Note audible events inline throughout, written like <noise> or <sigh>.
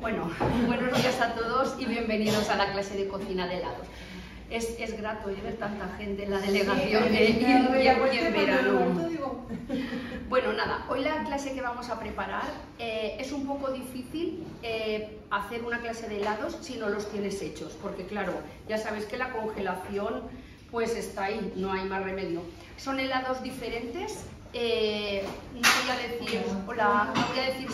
Bueno, <laughs> buenos días a todos y bienvenidos a la clase de cocina de helados. Es, es grato ver tanta gente en la delegación Sí, de, y, en verano. <laughs> Bueno, nada, hoy la clase que vamos a preparar eh, es un poco difícil eh, hacer una clase de helados si no los tienes hechos, porque claro, ya sabéis que la congelación pues está ahí, no hay más remedio. Son helados diferentes, eh, no voy a decir, hola, no voy a decir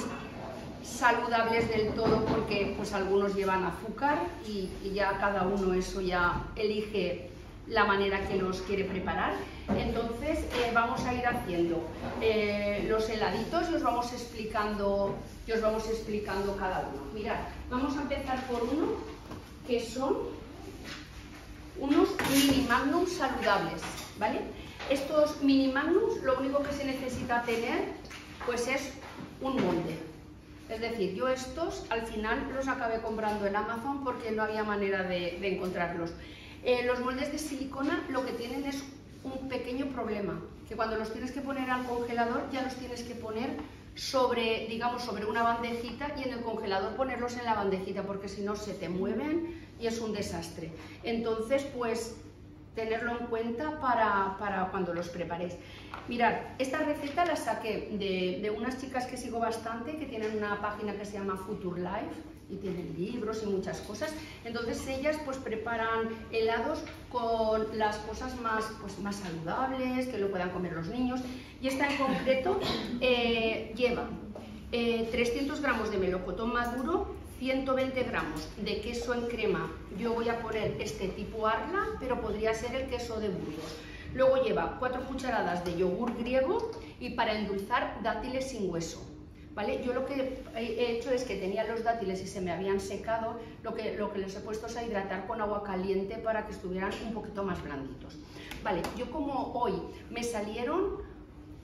saludables del todo porque pues algunos llevan azúcar y, ya cada uno eso ya elige la manera que los quiere preparar. Entonces eh, vamos a ir haciendo eh, los heladitos y os vamos explicando, os vamos explicando cada uno. Mirad, vamos a empezar por uno que son unos mini magnums saludables, ¿vale? Estos mini magnums lo único que se necesita tener pues es un molde. Es decir, yo estos al final los acabé comprando en Amazon porque no había manera de, encontrarlos. Eh, los moldes de silicona lo que tienen es un pequeño problema, que cuando los tienes que poner al congelador ya los tienes que poner sobre, digamos, sobre una bandejita y en el congelador ponerlos en la bandejita porque si no se te mueven y es un desastre. Entonces, pues tenerlo en cuenta para, para cuando los preparéis. Mirad, esta receta la saqué de, unas chicas que sigo bastante, que tienen una página que se llama Future Life y tienen libros y muchas cosas. Entonces ellas pues preparan helados con las cosas más, pues, más saludables, que lo puedan comer los niños. Y esta en concreto eh, lleva eh, 300 gramos de melocotón maduro, 120 gramos de queso en crema. Yo voy a poner este tipo Arla, pero podría ser el queso de Burgos. Luego lleva 4 cucharadas de yogur griego y para endulzar dátiles sin hueso. ¿Vale? Yo lo que he hecho es que tenía los dátiles y se me habían secado, lo que, lo que les he puesto es a hidratar con agua caliente para que estuvieran un poquito más blanditos. Vale, yo como hoy me salieron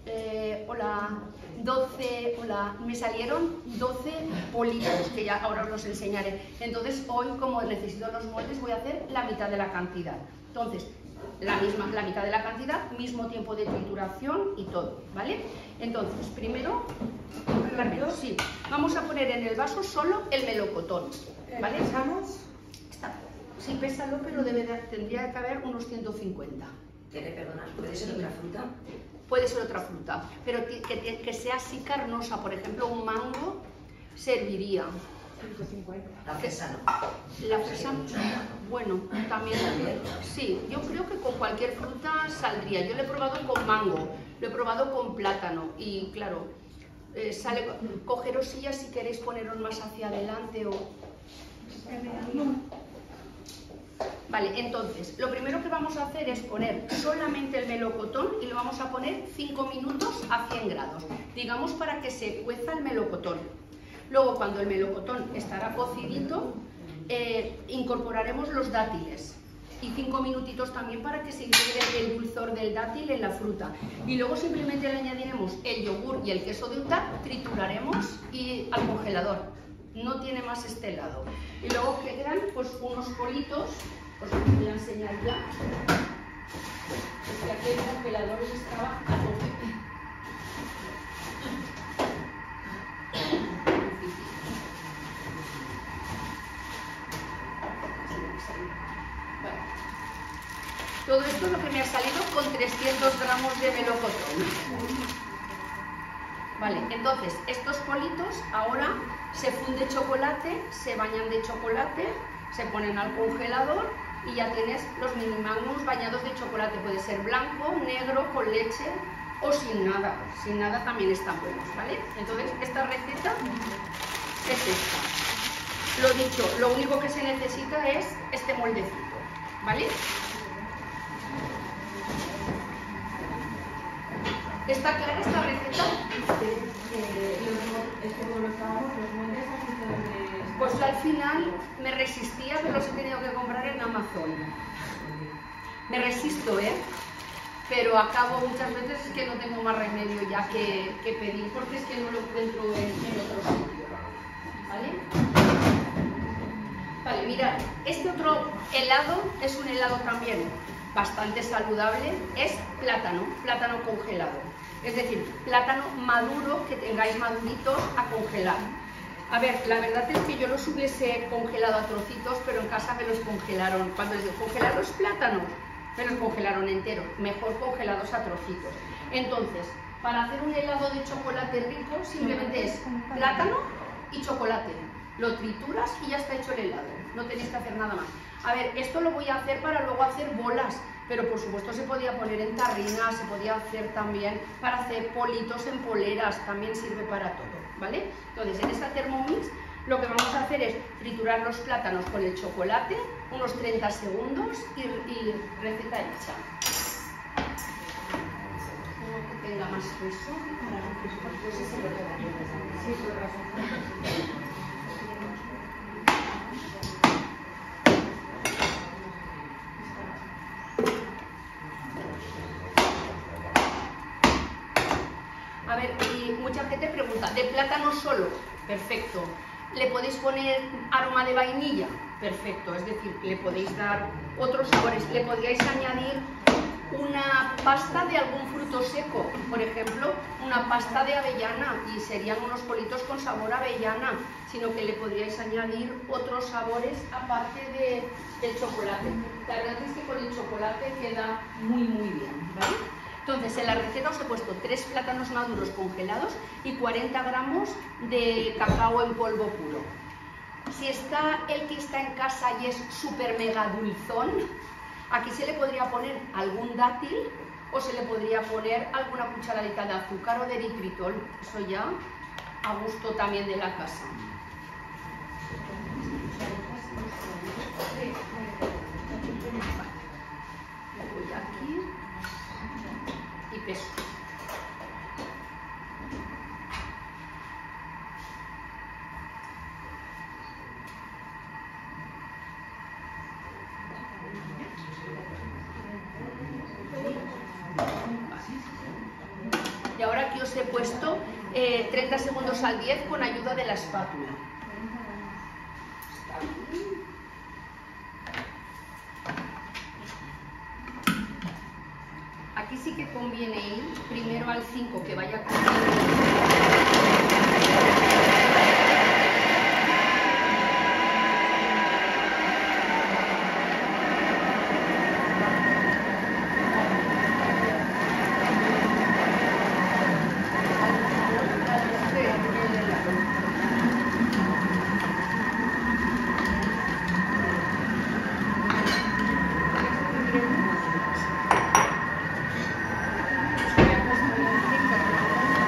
eh, hola, 12, hola, me salieron 12 polígonos, que ya ahora os los enseñaré. Entonces hoy, como necesito los moldes, voy a hacer la mitad de la cantidad. Entonces, la, misma, la mitad de la cantidad, mismo tiempo de trituración y todo, ¿vale? Entonces, primero, rápido, sí, vamos a poner en el vaso solo el melocotón, ¿vale? Empezamos. Está, sí, pésalo, pero debe de- tendría que haber unos 150. Quiere perdonar, ¿puede ser otra fruta? Puede ser otra fruta, pero que, que- que sea así carnosa, por ejemplo, un mango serviría. 150. La fresa no. La fresa, mucho. bueno, también, sí, yo creo que con cualquier fruta saldría. Yo lo he probado con mango, lo he probado con plátano y claro, eh, sale, cogeros sillas si queréis poneros más hacia adelante o... Vale, entonces, lo primero que vamos a hacer es poner solamente el melocotón y lo vamos a poner 5 minutos a 100 grados, digamos para que se cueza el melocotón. Luego, cuando el melocotón estará cocidito, eh, incorporaremos los dátiles y 5 minutitos también para que se integre el dulzor del dátil en la fruta. Y luego simplemente le añadiremos el yogur y el queso de untar, trituraremos y al congelador. No tiene más este helado. Y luego quedan pues unos politos, os los voy a enseñar ya. Es que aquí el congelador estaba a tope. Todo esto es lo que me ha salido con 300 gramos de melocotón. Vale, entonces estos politos ahora se funde chocolate, se bañan de chocolate, se ponen al congelador y ya tienes los mini magnums bañados de chocolate. Puede ser blanco, negro, con leche o sin nada. Sin nada también están buenos, ¿vale? Entonces esta receta es esta. Lo dicho, lo único que se necesita es este moldecito, ¿vale? ¿Está clara esta receta? Pues al final me resistía, pero los he tenido que comprar en Amazon. Me resisto, ¿eh? Pero acabo muchas veces que no tengo más remedio ya que, que pedir, porque es que no lo encuentro en, en otro sitio. ¿Vale? Vale, mirad, este otro helado es un helado también bastante saludable, es plátano, plátano congelado. Es decir, plátano maduro que tengáis maduritos a congelar. A ver, la verdad es que yo los hubiese congelado a trocitos, pero en casa me los congelaron. Cuando les congelar los plátanos, me los congelaron enteros, mejor congelados a trocitos. Entonces, para hacer un helado de chocolate rico, simplemente es plátano y chocolate. Lo trituras y ya está hecho el helado. No tenéis que hacer nada más. A ver, esto lo voy a hacer para luego hacer bolas, pero por supuesto se podía poner en tarrinas, se podía hacer también para hacer politos en poleras, también sirve para todo, ¿vale? Entonces, en esta Thermomix lo que vamos a hacer es triturar los plátanos con el chocolate, unos 30 segundos y, receta hecha. Que tenga más peso para pues ese lo ver, y mucha gente pregunta, ¿de plátano solo? Perfecto. ¿Le podéis poner aroma de vainilla? Perfecto, es decir, le podéis dar otros sabores. Le podríais añadir una pasta de algún fruto seco, por ejemplo, una pasta de avellana y serían unos politos con sabor avellana, sino que le podríais añadir otros sabores aparte de, del chocolate. La verdad es que con el chocolate queda muy muy bien, ¿vale? Entonces, en la receta os he puesto tres plátanos maduros congelados y 40 gramos de cacao en polvo puro. Si está el que está en casa y es súper mega dulzón, aquí se le podría poner algún dátil o se le podría poner alguna cucharadita de azúcar o de eritritol. Eso ya a gusto también de la casa. Voy aquí y peso. Y ahora aquí os he puesto eh, 30 segundos al 10 con ayuda de la espátula. Está bien. Aquí sí que conviene ir primero al 5 que vaya con...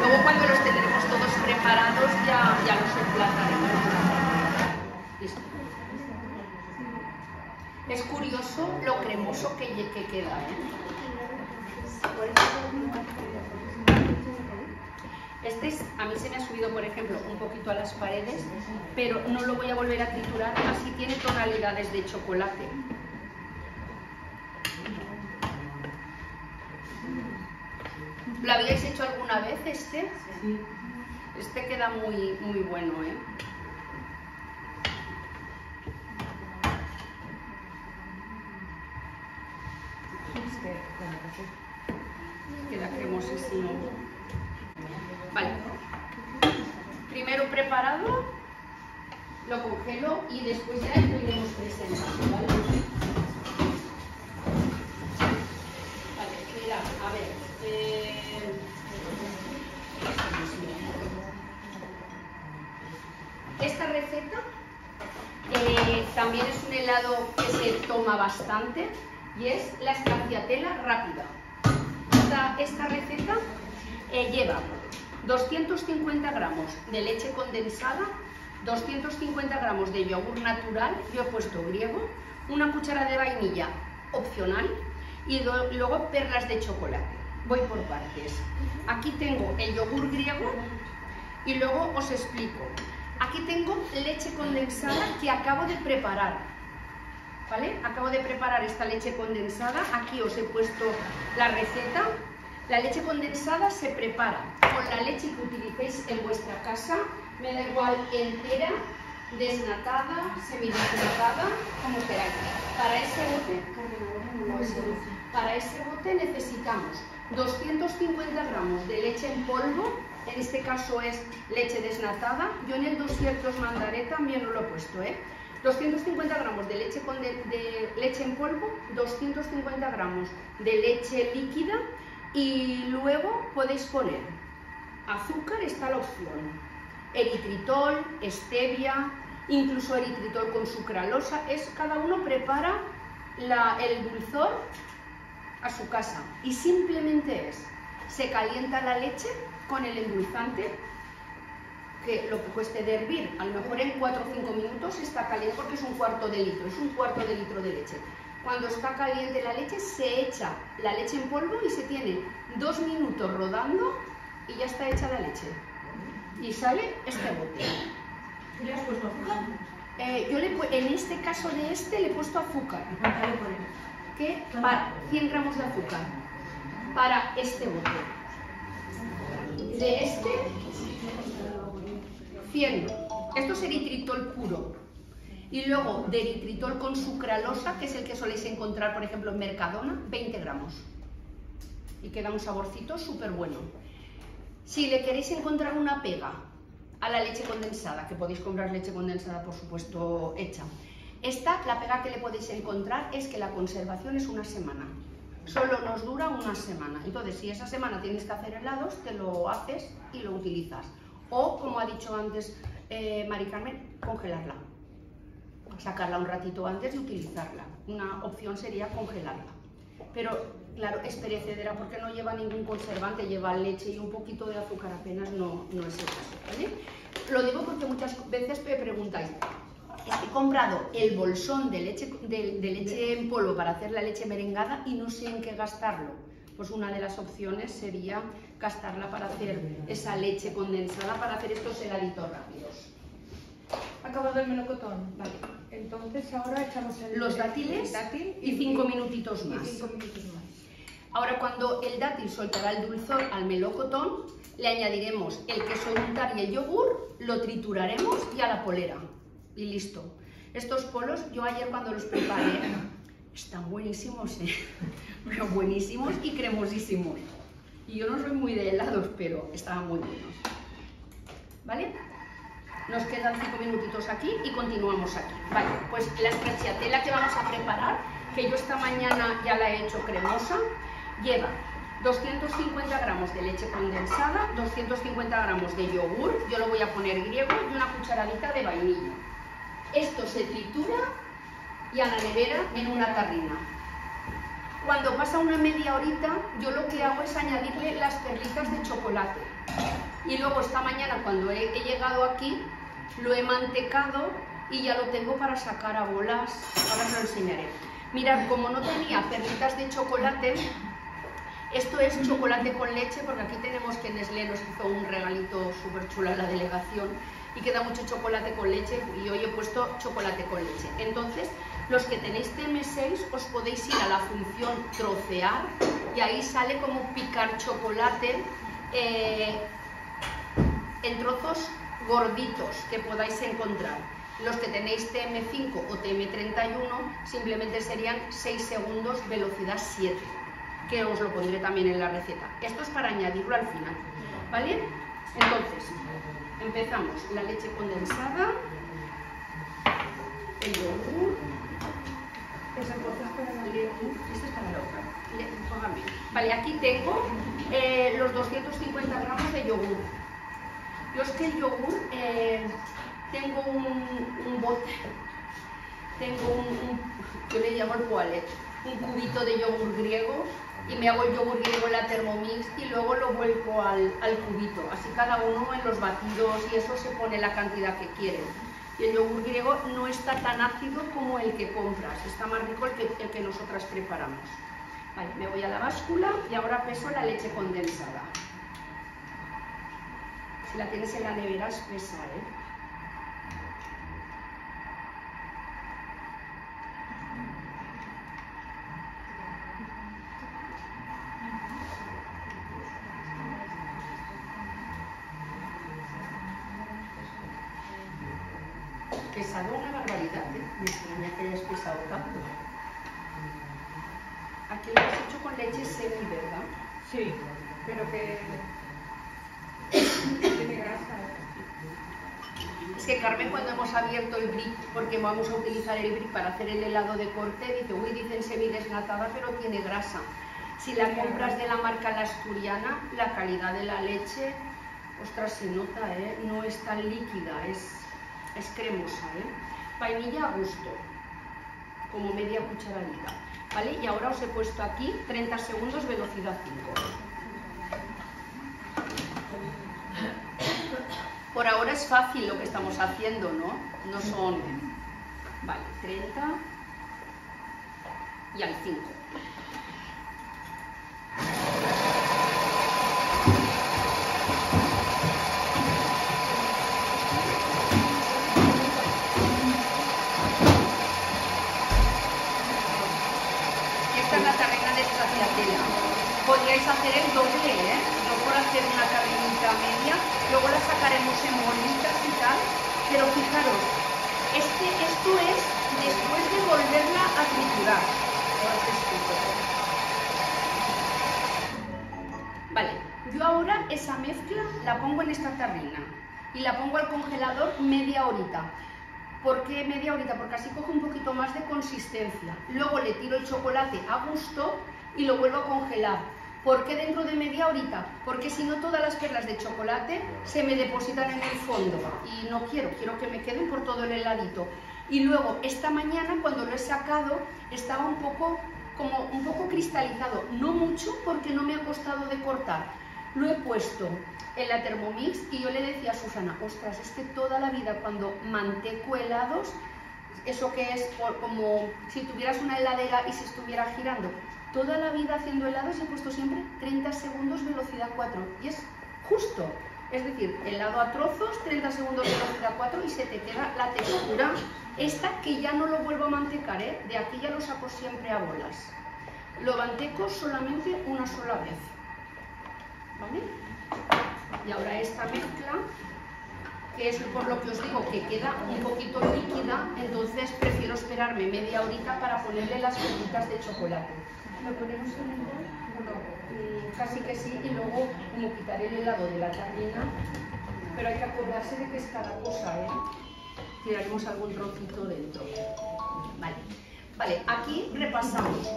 Luego cuando los tendremos todos preparados ya, ya los emplazaremos. Listo. Es curioso lo cremoso que, lle- que queda, ¿eh? Este es, a mí se me ha subido, por ejemplo, un poquito a las paredes, pero no lo voy a volver a triturar, así tiene tonalidades de chocolate. ¿Lo habíais hecho alguna vez este? Sí. Este queda muy, muy bueno, ¿eh? Queda cremosísimo. Vale. Primero preparado, lo congelo y después ya lo iremos presentando, ¿vale? A ver. eh, Esta receta eh, también es un helado que se toma bastante y es la stracciatella rápida. Esta, esta receta eh, lleva 250 gramos de leche condensada, 250 gramos de yogur natural, yo he puesto griego, una cuchara de vainilla opcional y luego perlas de chocolate. Voy por partes. Aquí tengo el yogur griego y luego os explico. Aquí tengo leche condensada que acabo de preparar. ¿Vale? Acabo de preparar esta leche condensada. Aquí os he puesto la receta. La leche condensada se prepara con la leche que utilicéis en vuestra casa. Me da igual entera, desnatada, semidesnatada, como queráis. Para ese bote, para ese bote necesitamos 250 gramos de leche en polvo, en este caso es leche desnatada. Yo en el dossier que os mandaré también lo he puesto, ¿eh? 250 gramos de leche, con de leche en polvo, 250 gramos de leche líquida y luego podéis poner azúcar, está la opción, eritritol, stevia, incluso eritritol con sucralosa, es cada uno prepara el dulzor a su casa y simplemente es, se calienta la leche con el endulzante, que lo que cueste de hervir, a lo mejor en 4 o 5 minutos está caliente porque es un cuarto de litro, es un cuarto de litro de leche. Cuando está caliente la leche se echa la leche en polvo y se tiene dos minutos rodando y ya está hecha la leche. Y sale este bote. ¿Tú le has puesto azúcar? Eh, yo le, en este caso de este le he puesto azúcar, ¿Y cuánto le pones? que para 100 gramos de azúcar para este bote. De este 100. Esto es eritritol puro. Y luego de eritritol con sucralosa, que es el que soléis encontrar, por ejemplo, en Mercadona, 20 gramos. Y queda un saborcito súper bueno. Si le queréis encontrar una pega a la leche condensada, que podéis comprar leche condensada, por supuesto, hecha. Esta, la pega que le podéis encontrar es que la conservación es una semana. Solo nos dura una semana. Entonces, si esa semana tienes que hacer helados, te lo haces y lo utilizas. O, como ha dicho antes eh, Mari Carmen, congelarla. Sacarla un ratito antes y utilizarla. Una opción sería congelarla. Pero, claro, es perecedera porque no lleva ningún conservante, lleva leche y un poquito de azúcar apenas, no, no es el caso. ¿vale? Lo digo porque muchas veces me preguntáis, he comprado el bolsón de leche, de, de leche en polvo para hacer la leche merengada y no sé en qué gastarlo. Pues una de las opciones sería gastarla para hacer esa leche condensada, para hacer estos heladitos rápidos. Acabado el melocotón. Vale. Entonces ahora echamos el, Los dátiles el dátil y cinco minutitos y más. cinco minutos más. Ahora cuando el dátil soltará el dulzor al melocotón, le añadiremos el queso untar y el yogur, lo trituraremos y a la polera. Y listo. Estos polos, yo ayer cuando los preparé, están buenísimos, ¿eh? <laughs> buenísimos y cremosísimos. Y yo no soy muy de helados, pero estaban muy buenos. ¿Vale? Nos quedan cinco minutitos aquí y continuamos aquí. Vale, pues la stracciatella que vamos a preparar, que yo esta mañana ya la he hecho cremosa, lleva 250 gramos de leche condensada, 250 gramos de yogur, yo lo voy a poner griego y una cucharadita de vainilla. Esto se tritura y a la nevera en una tarrina. Cuando pasa una media horita, yo lo que hago es añadirle las perlitas de chocolate. Y luego esta mañana cuando he, llegado aquí, lo he mantecado y ya lo tengo para sacar a bolas. Ahora os lo enseñaré. Mirad, como no tenía perlitas de chocolate, esto es chocolate con leche, porque aquí tenemos que Nestlé nos hizo un regalito súper chulo a la delegación y queda mucho chocolate con leche y hoy he puesto chocolate con leche. Entonces, los que tenéis TM6 os podéis ir a la función trocear y ahí sale como picar chocolate eh, en trozos gorditos que podáis encontrar. Los que tenéis TM5 o TM31 simplemente serían 6 segundos velocidad 7 que os lo pondré también en la receta. Esto es para añadirlo al final, ¿vale? Entonces, empezamos la leche condensada, el yogur, este es para la otra. Vale, aquí tengo eh, los 250 gramos de yogur. Yo es que el yogur eh, tengo un, un bote, tengo un, un- yo le llamo el poalet, un cubito de yogur griego y me hago el yogur griego en la Thermomix y luego lo vuelco al, al cubito. Así cada uno en los batidos y eso se pone la cantidad que quieren. Y el yogur griego no está tan ácido como el que compras, está más rico el que, el que nosotras preparamos. Vale, me voy a la báscula y ahora peso la leche condensada. Si la tienes en la nevera es pesa, ¿eh? estoy ahogando. Aquí lo has hecho con leche semi, ¿verdad? Sí. Pero que tiene grasa. Es que Carmen cuando hemos abierto el brick, porque vamos a utilizar el brick para hacer el helado de corte, dice, uy, dicen semi desnatada, pero tiene grasa. Si la compras de la marca La Asturiana, la calidad de la leche, ostras, se nota, ¿eh? No es tan líquida, es, es cremosa, ¿eh? Vainilla a gusto como media cucharadita, ¿vale? Y ahora os he puesto aquí 30 segundos, velocidad 5. Por ahora es fácil lo que estamos haciendo, ¿no? No son... Vale, 30 y al 5. Y esta es la carrera de estraciatela. Hacer el doble, ¿eh? No por hacer una carrenita media, luego la sacaremos en bolitas y tal, pero fijaros, este, esto es después de volverla a triturar. Vale, yo ahora esa mezcla la pongo en esta tarrina y la pongo al congelador media horita. ¿Por qué media horita? Porque así coge un poquito más de consistencia. Luego le tiro el chocolate a gusto y lo vuelvo a congelar. ¿Por qué dentro de media horita? Porque si no todas las perlas de chocolate se me depositan en el fondo y no quiero, quiero que me queden por todo el heladito. Y luego esta mañana cuando lo he sacado estaba un poco como un poco cristalizado, no mucho porque no me ha costado de cortar. Lo he puesto en la Thermomix y yo le decía a Susana, ostras, es que toda la vida cuando manteco helados, eso que es por- como si tuvieras una heladera y se estuviera girando, toda la vida haciendo helados he puesto siempre 30 segundos velocidad 4 y es justo. Es decir, helado a trozos, 30 segundos velocidad 4 y se te queda la textura esta que ya no lo vuelvo a mantecar, ¿eh? de aquí ya lo saco siempre a bolas. Lo manteco solamente una sola vez. ¿Vale? Y ahora esta mezcla, que es por lo que os digo que queda un poquito líquida, entonces prefiero esperarme media horita para ponerle las pepitas de chocolate. ¿Lo ponemos en el bol? Mm, Casi que sí, y luego como quitaré el helado de la tarrina, pero hay que acordarse de que es cada cosa, ¿eh? Tiraremos algún trocito dentro. Vale. Vale, aquí repasamos.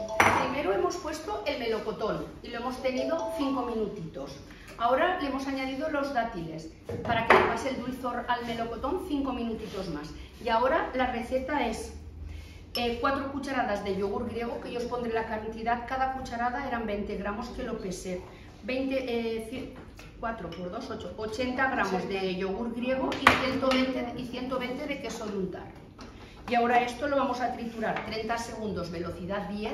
Primero hemos puesto el melocotón y lo hemos tenido 5 minutitos. Ahora le hemos añadido los dátiles para que le pase el dulzor al melocotón 5 minutitos más. Y ahora la receta es 4 cucharadas de yogur griego, que yo os pondré la cantidad, cada cucharada eran 20 gramos que lo pesé. 20, eh, cien- 4 por 2, 8, 80 gramos de yogur griego y 120, y 120 de queso de untar. Y ahora esto lo vamos a triturar 30 segundos, velocidad 10,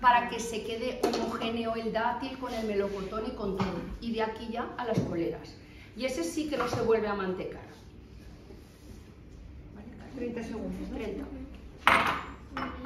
para que se quede homogéneo el dátil con el melocotón y con todo. Y de aquí ya a las coleras. Y ese sí que no se vuelve a mantecar. ¿Vale, Carmen? 30 segundos. ¿no? 30. ¿Cómo lo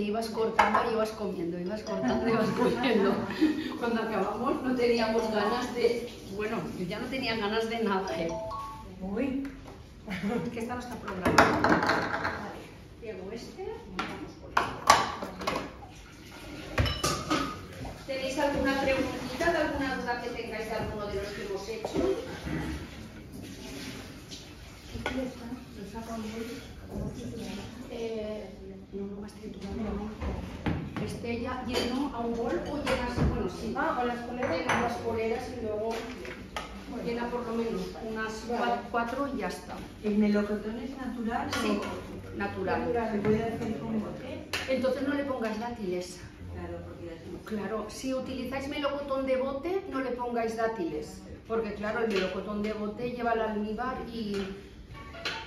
que ibas cortando y ibas comiendo, ibas cortando y ibas <laughs> comiendo. Cuando acabamos no teníamos ganas de... Bueno, yo ya no tenía ganas de nada, ¿eh? Uy. Que esta no está programada. Vale, Diego este, por este. ¿Tenéis alguna preguntita, de alguna duda que tengáis de alguno de los que hemos hecho? Eh, no, no más triturado. Este ya lleno a un bol o llenas, bueno, sí. Ah, con las coleras. Llenas las coleras y luego llena por lo menos unas cua- cuatro y ya está. ¿El melocotón es natural? Sí, natural. ¿Se puede hacer con? Entonces no le pongas dátiles. Claro, porque ya se Claro, si utilizáis melocotón de bote, no le pongáis dátiles. Porque claro, el melocotón de bote lleva el almíbar y...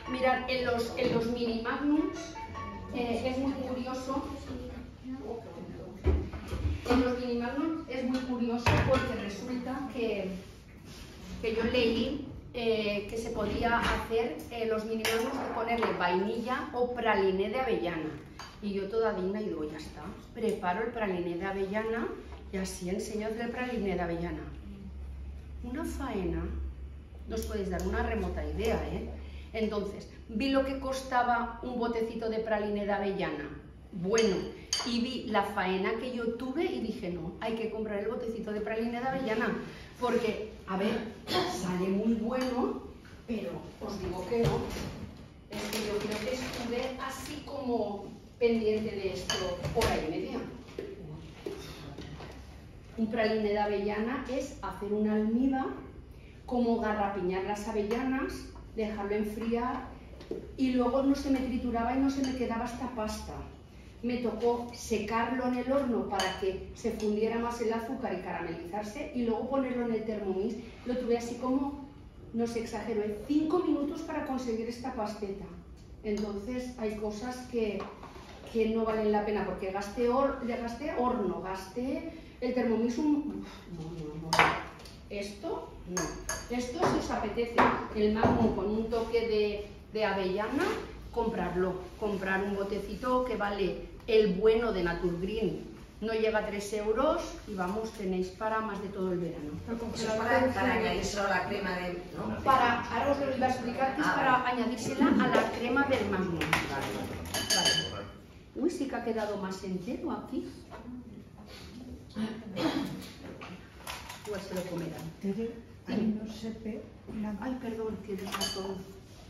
Mirad, en los, en los mini magnums eh, es muy curioso. En los minimagnums es muy curioso porque resulta que, que yo leí eh, que se podía hacer eh, los minimagnums de ponerle vainilla o praliné de avellana. Y yo toda digna y digo, ya está, preparo el praliné de avellana y así enseño el praliné de avellana. Una faena, no os podéis dar una remota idea, ¿eh? Entonces, vi lo que costaba un botecito de praliné de avellana. Bueno, y vi la faena que yo tuve y dije, no, hay que comprar el botecito de praliné de avellana. Porque, a ver, sale muy bueno, pero os digo que no. Es que yo creo que estuve así como pendiente de esto hora y media. Un praliné de avellana es hacer una almíbar, como garrapiñar las avellanas, dejarlo enfriar y luego no se me trituraba y no se me quedaba esta pasta. Me tocó secarlo en el horno para que se fundiera más el azúcar y caramelizarse y luego ponerlo en el Thermomix. Lo tuve así como, no se exagero, cinco minutos para conseguir esta pasteta. Entonces hay cosas que, que no valen la pena porque gasté, or, gasté horno, gasté el Thermomix un... No, no, no. Esto, no. Esto si os apetece el magnum con un toque de, de avellana, comprarlo. Comprar un botecito que vale el bueno de Naturgreen. No llega a 3 euros y vamos, tenéis para más de todo el verano. Eso es para, para añadírselo a la crema de... ¿no? Para, ahora os lo iba a explicar que es Ah, para añadírsela a la crema del magnum. Vale. Uy, sí que ha quedado más entero aquí. Igual se lo comerán. Tere, ahí no se ve nada. Ay, perdón, tienes razón.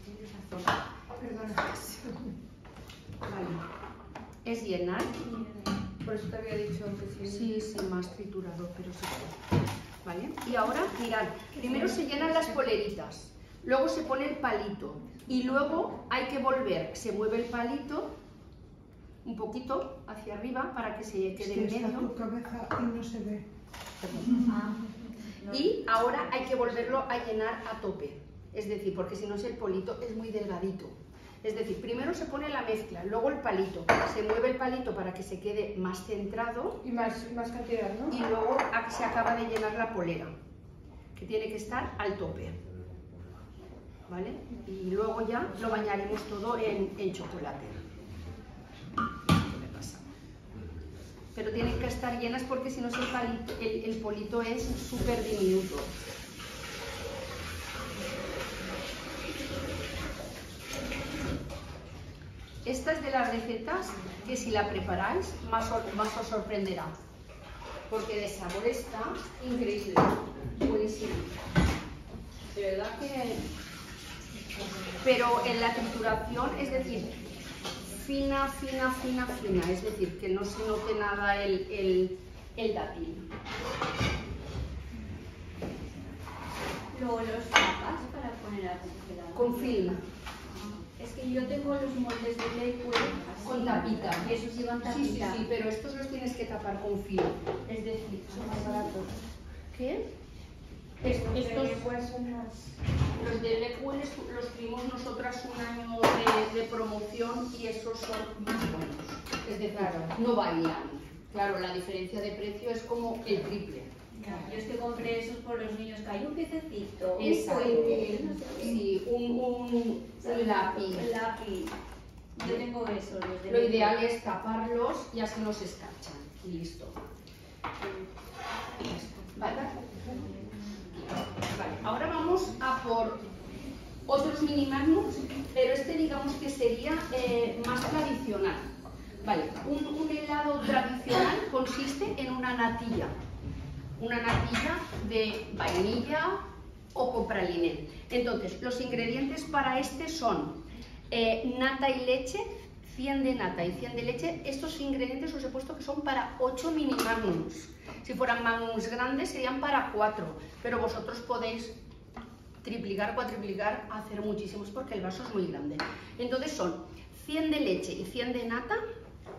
Tienes razón. Perdona. Vale. Es llenar. Por eso te había dicho que sí. Sí, sí, más triturador, pero sí. ¿Vale? Y ahora, mirad, primero se llenan las poleritas, luego se pone el palito y luego hay que volver, se mueve el palito un poquito hacia arriba para que se quede que en está medio. tu cabeza y no se ve. Y ahora hay que volverlo a llenar a tope. Es decir, porque si no es el polito es muy delgadito. Es decir, primero se pone la mezcla, luego el palito. Se mueve el palito para que se quede más centrado Y más, más cantidad, ¿no? y luego se acaba de llenar la polera, que tiene que estar al tope. ¿Vale? Y luego ya lo bañaremos todo en, en chocolate. ¿Qué me pasa? Pero tienen que estar llenas porque si no es el, palito- el, el polito es súper diminuto. Esta es de las recetas que si la preparáis más, os- más os sorprenderá. Porque de sabor está increíble, buenísimo. De verdad que... Pero en la trituración, es decir, fina, fina, fina, fina. Es decir, que no se note nada el, el, el dátil. Luego los tapas para poner a congelar. Con film, yo tengo los moldes de así, con tapita. Y esos llevan Sí, sí, tapita. sí, pero estos los tienes que tapar con film. Es decir, Son más baratos. ¿qué? Es- estos... Son más... Los de Lecuel los tuvimos nosotras un año de, de promoción y esos son más buenos. Es decir, no bailan. Claro, la diferencia de precio es como el triple. Yo es que compré esos por los niños, que hay un piececito, un puente, no sé qué. Sí, un, un, un lápiz. Un lápiz. Yo tengo eso, los de Lo ideal es taparlos y así no se escarchan. Y listo. ¿Vale? Vale, ahora vamos a por otros mini magnums, pero este digamos que sería eh, más tradicional. Vale, un, un helado tradicional consiste en una natilla. Una natilla de vainilla o con praliné. Entonces, los ingredientes para este son eh, nata y leche, 100 de nata y 100 de leche. Estos ingredientes os he puesto que son para 8 mini magnums. Si fueran magnums grandes serían para 4, pero vosotros podéis triplicar, cuatriplicar, hacer muchísimos porque el vaso es muy grande. Entonces son 100 de leche y 100 de nata,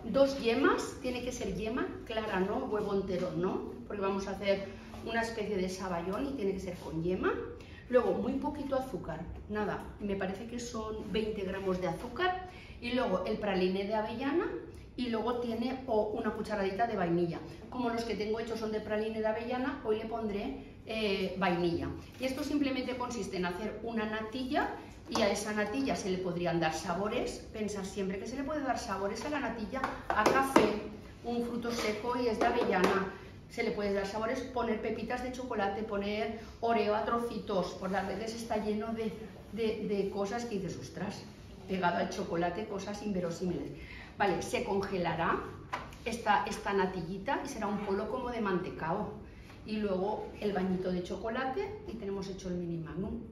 dos yemas, tiene que ser yema clara, no huevo entero, no, porque vamos a hacer una especie de saballón y tiene que ser con yema, Luego, muy poquito azúcar, nada, me parece que son 20 gramos de azúcar. Y luego el praline de avellana y luego tiene o una cucharadita de vainilla. Como los que tengo hechos son de praline de avellana, hoy le pondré eh, vainilla. Y esto simplemente consiste en hacer una natilla y a esa natilla se le podrían dar sabores. Pensar siempre que se le puede dar sabores a la natilla, a café, un fruto seco y es de avellana. Se le puede dar sabores, poner pepitas de chocolate, poner oreo a trocitos. Por las redes está lleno de, de, de cosas que dices, ostras, pegado al chocolate, cosas inverosímiles. Vale, se congelará esta, esta natillita y será un polo como de mantecao. Y luego el bañito de chocolate y tenemos hecho el mini magnum.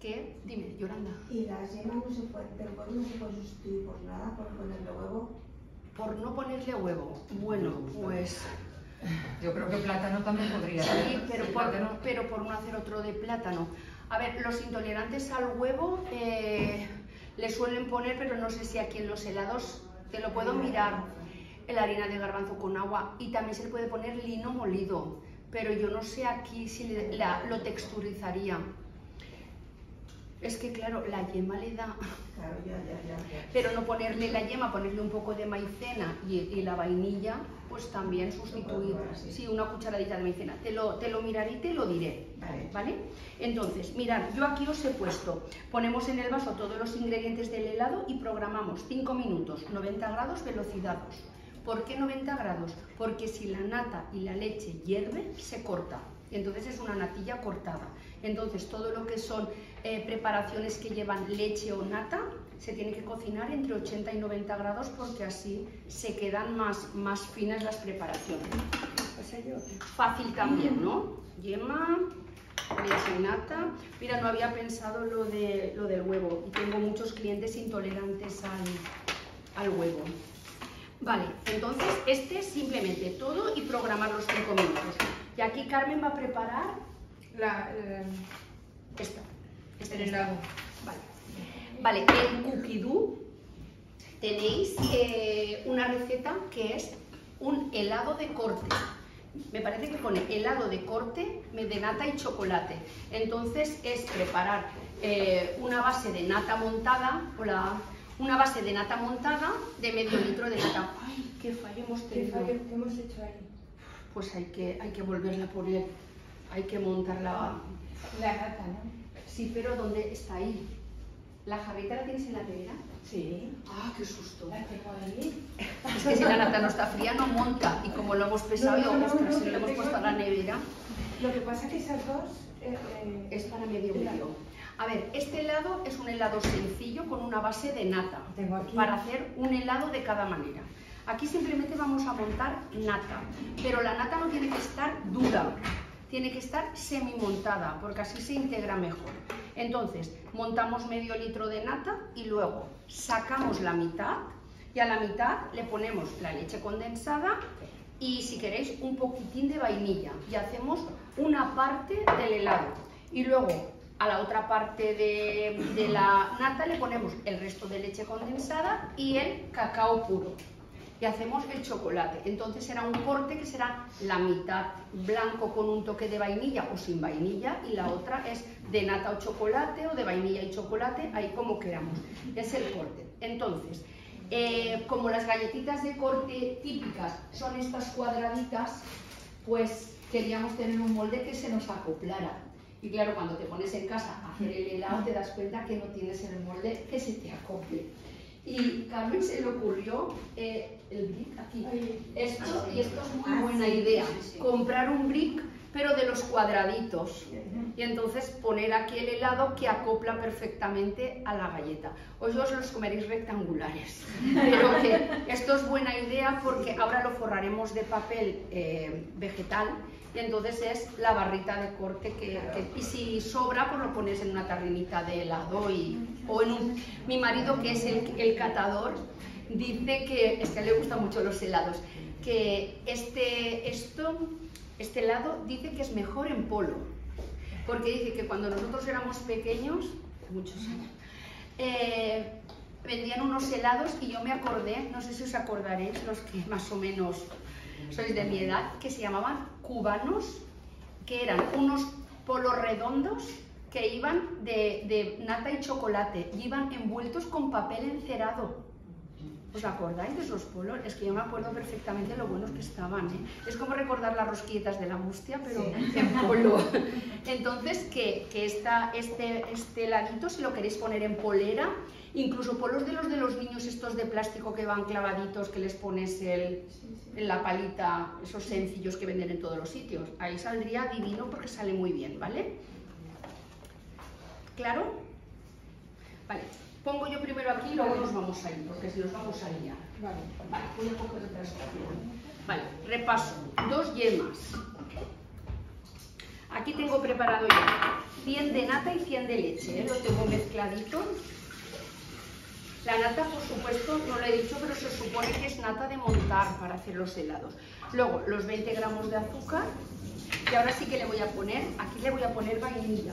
¿Qué? Dime, Yolanda. Y las yemas no se puede, del no se puede sustituir por nada, por ponerle huevo. Por no ponerle huevo. Bueno, pues Yo creo que plátano también podría ser. sí, pero por, Plátano. pero por no hacer otro de plátano. A ver, los intolerantes al huevo eh, le suelen poner, pero no sé si aquí en los helados te lo puedo mirar, la harina de garbanzo con agua y también se le puede poner lino molido, pero yo no sé aquí si le- la- lo texturizaría. Es que claro, la yema le da, Claro, ya, ya, ya. ya. pero no ponerle la yema, ponerle un poco de maicena y, y la vainilla, pues también sustituir, sí, una cucharadita de maicena. Te lo, te lo miraré y te lo diré. Vale. ¿Vale? Entonces, mirad, yo aquí os he puesto, ponemos en el vaso todos los ingredientes del helado y programamos 5 minutos, 90 grados, velocidad 2. ¿Por qué 90 grados? Porque si la nata y la leche hierve, se corta. Entonces es una natilla cortada. Entonces todo lo que son eh, preparaciones que llevan leche o nata se tiene que cocinar entre 80 y 90 grados porque así se quedan más, más finas las preparaciones. Fácil también, ¿no? Yema, leche y nata. Mira, no había pensado lo, de, lo del huevo y tengo muchos clientes intolerantes al, al huevo. Vale, entonces este es simplemente todo y programar los 5 minutos. Y aquí Carmen va a preparar La, eh, esta. El helado. Vale. Vale, en tenéis eh, una receta que es un helado de corte. Me parece que pone helado de corte de nata y chocolate. Entonces es preparar eh, una base de nata montada, hola, una base de nata montada de medio litro de nata. ¡Ay, qué fallo hemos ¿Qué tenido! fallo que hemos hecho ahí? Pues hay que, hay que volverla a poner, hay que montarla. La nata, ¿no? Sí, pero ¿dónde está ahí? ¿La jarrita la tienes en la nevera? Sí. Ah, qué susto. La tengo ahí. Es que si la nata no está fría no monta y como lo hemos pesado, No, no, no, si lo hemos puesto a la nevera, Lo que pasa es que esas dos... eh, eh, es para medio kilo. A ver, este helado es un helado sencillo con una base de nata Tengo aquí. para hacer un helado de cada manera. Aquí simplemente vamos a montar nata, pero la nata no tiene que estar dura, tiene que estar semi-montada porque así se integra mejor. Entonces, montamos medio litro de nata y luego sacamos la mitad y a la mitad le ponemos la leche condensada y si queréis un poquitín de vainilla y hacemos una parte del helado y luego a la otra parte de, de la nata le ponemos el resto de leche condensada y el cacao puro y hacemos el chocolate. Entonces será un corte que será la mitad blanco con un toque de vainilla o sin vainilla y la otra es de nata o chocolate o de vainilla y chocolate, ahí como queramos. Es el corte. Entonces, eh, como las galletitas de corte típicas son estas cuadraditas, pues queríamos tener un molde que se nos acoplara. Y claro, cuando te pones en casa a hacer el helado te das cuenta que no tienes el molde que se te acople. Y Carmen se le ocurrió eh, el brick aquí. Esto, y esto es muy buena idea, comprar un brick pero de los cuadraditos. Y entonces poner aquí el helado que acopla perfectamente a la galleta. Os los comeréis rectangulares, <laughs> pero que esto es buena idea porque ahora lo forraremos de papel eh, vegetal y entonces es la barrita de corte que, que- y si sobra pues lo pones en una tarrinita de helado y, o en un... Mi marido que es el, el catador dice que, es que le gustan mucho los helados, que este, esto, este helado dice que es mejor en polo, porque dice que cuando nosotros éramos pequeños, muchos años, eh, vendían unos helados y yo me acordé, no sé si os acordaréis, los que más o menos sois de mi edad, que se llamaban cubanos, que eran unos polos redondos que iban de, de nata y chocolate y iban envueltos con papel encerado. ¿Os acordáis de esos polos? Es que yo me acuerdo perfectamente lo buenos que estaban. ¿eh? Es como recordar las rosquilletas de la mustia, pero en polo. <laughs> Entonces, que, que esta- este, este heladito, si lo queréis poner en polera, incluso polos de los de los niños estos de plástico que van clavaditos, que les pones el, en la palita, esos sencillos que venden en todos los sitios. Ahí saldría divino porque sale muy bien, ¿vale? ¿Claro? Vale, pongo yo primero aquí y luego nos vamos a ir, porque si nos vamos a liar. Vale. Vale, voy a coger otra. Vale, repaso. Dos yemas. Aquí tengo preparado ya 100 de nata y 100 de leche, ¿eh? lo tengo mezcladito. La nata, por supuesto, no lo he dicho, pero se supone que es nata de montar para hacer los helados. Luego, los 20 gramos de azúcar. Y ahora sí que le voy a poner, aquí le voy a poner vainilla.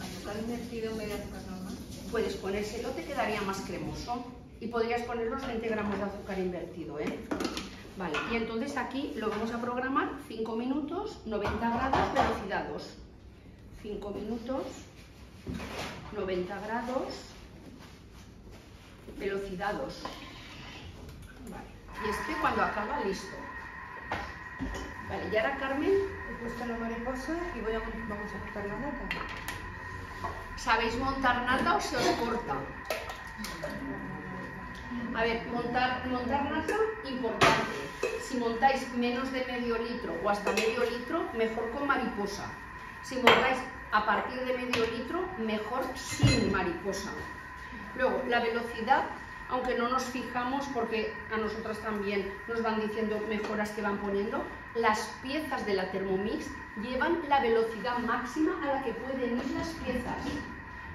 Azúcar invertido en vez de azúcar normal. Puedes ponérselo, te quedaría más cremoso. Y podrías poner los 20 gramos de azúcar invertido, ¿eh? Vale, y entonces aquí lo vamos a programar 5 minutos, 90 grados, velocidad 2. 5 minutos, 90 grados, velocidad 2. Vale, y este cuando acaba, listo. Vale, y ahora Carmen, He puesto la mariposa y voy a, vamos a cortar la nata. ¿Sabéis montar nata o se os corta? A ver, montar, montar nata, importante. Si montáis menos de medio litro o hasta medio litro, mejor con mariposa. Si montáis a partir de medio litro, mejor sin mariposa. Luego, la velocidad, aunque no nos fijamos porque a nosotras también nos van diciendo mejoras que van poniendo, las piezas de la Thermomix llevan la velocidad máxima a la que pueden ir las piezas.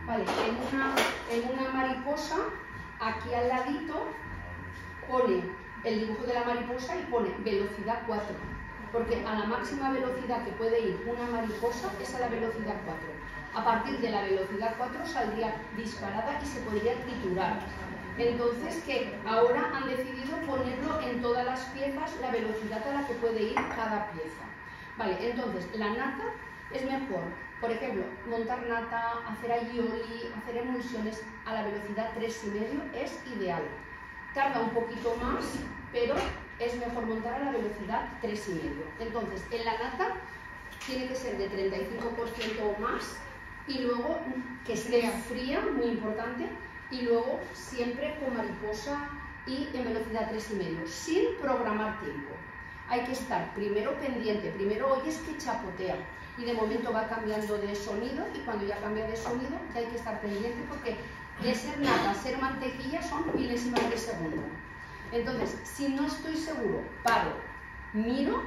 Vale, en una, en una mariposa, aquí al ladito, pone el dibujo de la mariposa y pone velocidad 4. Porque a la máxima velocidad que puede ir una mariposa es a la velocidad 4. A partir de la velocidad 4 saldría disparada y se podría triturar. Entonces, que ahora han decidido ponerlo en todas las piezas la velocidad a la que puede ir cada pieza. Vale, entonces la nata es mejor, por ejemplo, montar nata, hacer aioli, hacer emulsiones a la velocidad 3,5 es ideal. Tarda un poquito más, pero es mejor montar a la velocidad 3,5. Entonces, en la nata tiene que ser de 35% o más y luego que esté fría, muy importante, y luego siempre con mariposa y en velocidad 3,5, sin programar tiempo. Hay que estar primero pendiente, primero oyes que chapotea y de momento va cambiando de sonido y cuando ya cambia de sonido ya hay que estar pendiente porque de ser nata a ser mantequilla son milésimas de segundo. Entonces, si no estoy seguro, paro, miro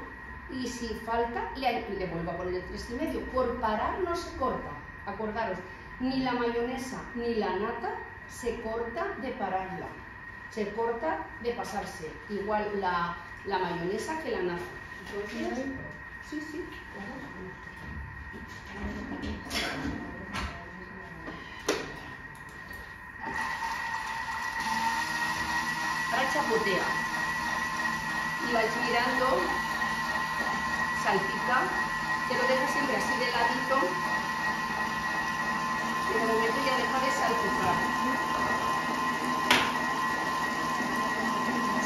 y si falta le, le vuelvo a poner el 3,5. Por parar no se corta, acordaros, ni la mayonesa ni la nata se corta de pararla, se corta de pasarse, igual la, la mayonesa que la nata. Entonces, sí, sí. Ahora chapotea. Y vais mirando, salpica, que lo deja siempre así de ladito. Y.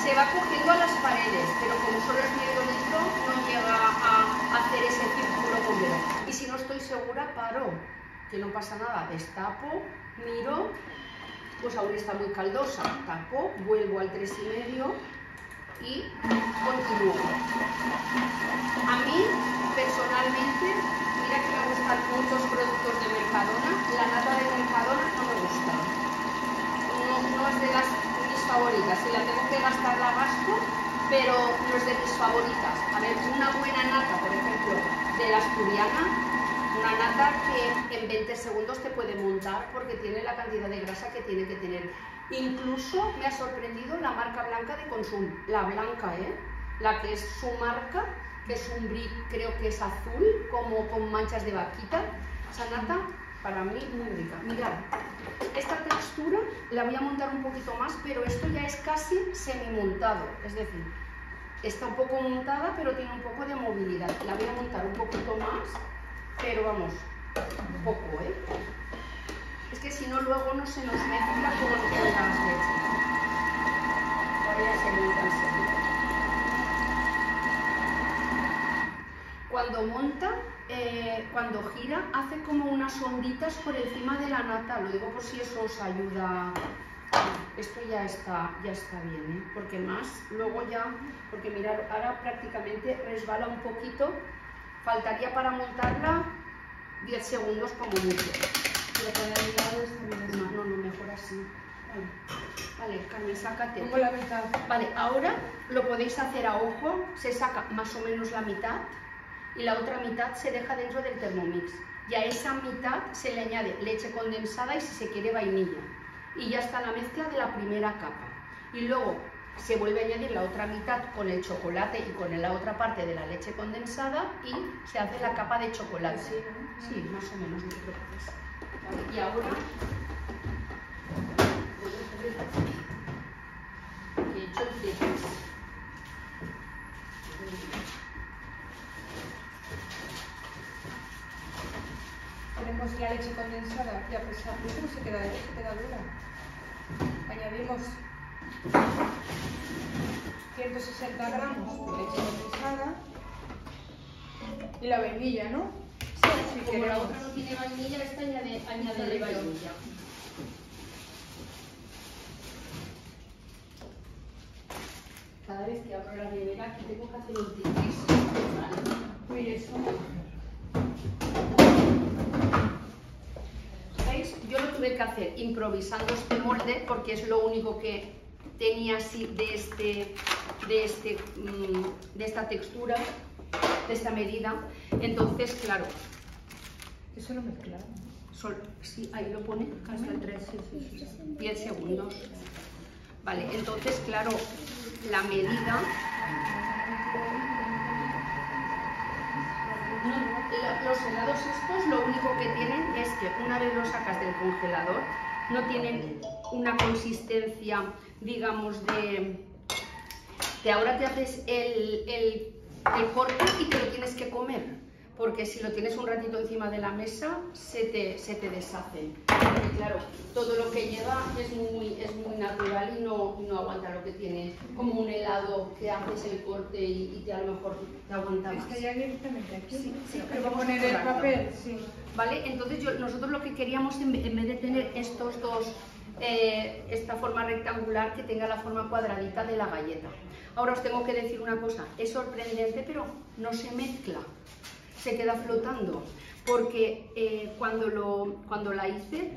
Se va cogiendo a las paredes, pero como solo es medio litro, no llega a hacer ese círculo completo. Y si no estoy segura, paro, que no pasa nada. Destapo, miro, pues aún está muy caldosa. Tapo, vuelvo al 3,5 y continúo. A mí, personalmente, mira que me gustan muchos productos de Mercadona, la nata de Mercadona no me gusta. No, no es de las mis favoritas. Si la tengo que gastar, la gasto, pero no es de mis favoritas. A ver, una buena nata, por ejemplo, de la asturiana, una nata que en 20 segundos te puede montar porque tiene la cantidad de grasa que tiene que tener. Incluso me ha sorprendido la marca blanca de Consum, la blanca, ¿eh? La que es su marca, que es un brick, creo que es azul, como con manchas de vaquita. Esa nata, para mí, muy rica. Mirad, esta textura la voy a montar un poquito más, pero esto ya es casi semi-montado, es decir, está un poco montada, pero tiene un poco de movilidad. La voy a montar un poquito más, pero vamos, Un poco, ¿eh? Es que si no, luego no se nos mezcla con las se monta enseguida. Cuando monta, eh, cuando gira, hace como unas onditas por encima de la nata. Lo digo por si eso os ayuda. Esto ya está, ya está bien, ¿eh? porque más luego ya, porque mirad, ahora prácticamente resbala un poquito. Faltaría para montarla 10 segundos como mucho. No, no, no, mejor así. Vale, vale Carmen, sácate. Pongo la mitad. Vale, ahora lo podéis hacer a ojo, se saca más o menos la mitad y la otra mitad se deja dentro del Thermomix. Y a esa mitad se le añade leche condensada y si se quiere vainilla. Y ya está la mezcla de la primera capa. Y luego se vuelve a añadir la otra mitad con el chocolate y con la otra parte de la leche condensada y se hace la capa de chocolate. Así, ¿no? Sí, más o menos, no te preocupes. Y ahora... he hecho el tetris. Tenemos la leche condensada ya pesada. ¿Cómo se queda? Se queda dura. Añadimos 160 gramos de leche condensada y la vainilla, ¿no? Sí, Como la otra no tiene vainilla, esta añade, añade vainilla. Cada vez que abro la nevera aquí tengo que hacer un tetris. Vale. Uy, eso. Yo lo tuve que hacer improvisando este molde porque es lo único que tenía así de, este, de, este, mm, de esta textura, de esta medida. Entonces, claro, Eso lo mezclamos. sol, sí, ahí lo pone, hasta el 3, 10 segundos. Vale, entonces, claro, la medida... Los helados estos lo único que tienen es que una vez los sacas del congelador no tienen una consistencia, digamos, de, de ahora te haces el, el, el corte y te lo tienes que comer. Porque si lo tienes un ratito encima de la mesa, se te, se te deshacen. Porque claro, todo lo que lleva es muy, es muy natural y no, no aguanta lo que tiene. Como un helado que haces el corte y, y te, a lo mejor te aguanta más. Está ya directamente aquí. Sí, sí, Pero voy a vamos poner el papel, sí. ¿Vale? Entonces yo- nosotros lo que queríamos, en, en vez de tener estos dos, eh, esta forma rectangular, que tenga la forma cuadradita de la galleta. Ahora os tengo que decir una cosa, es sorprendente, pero no se mezcla, se queda flotando, porque eh, cuando, lo, cuando la hice,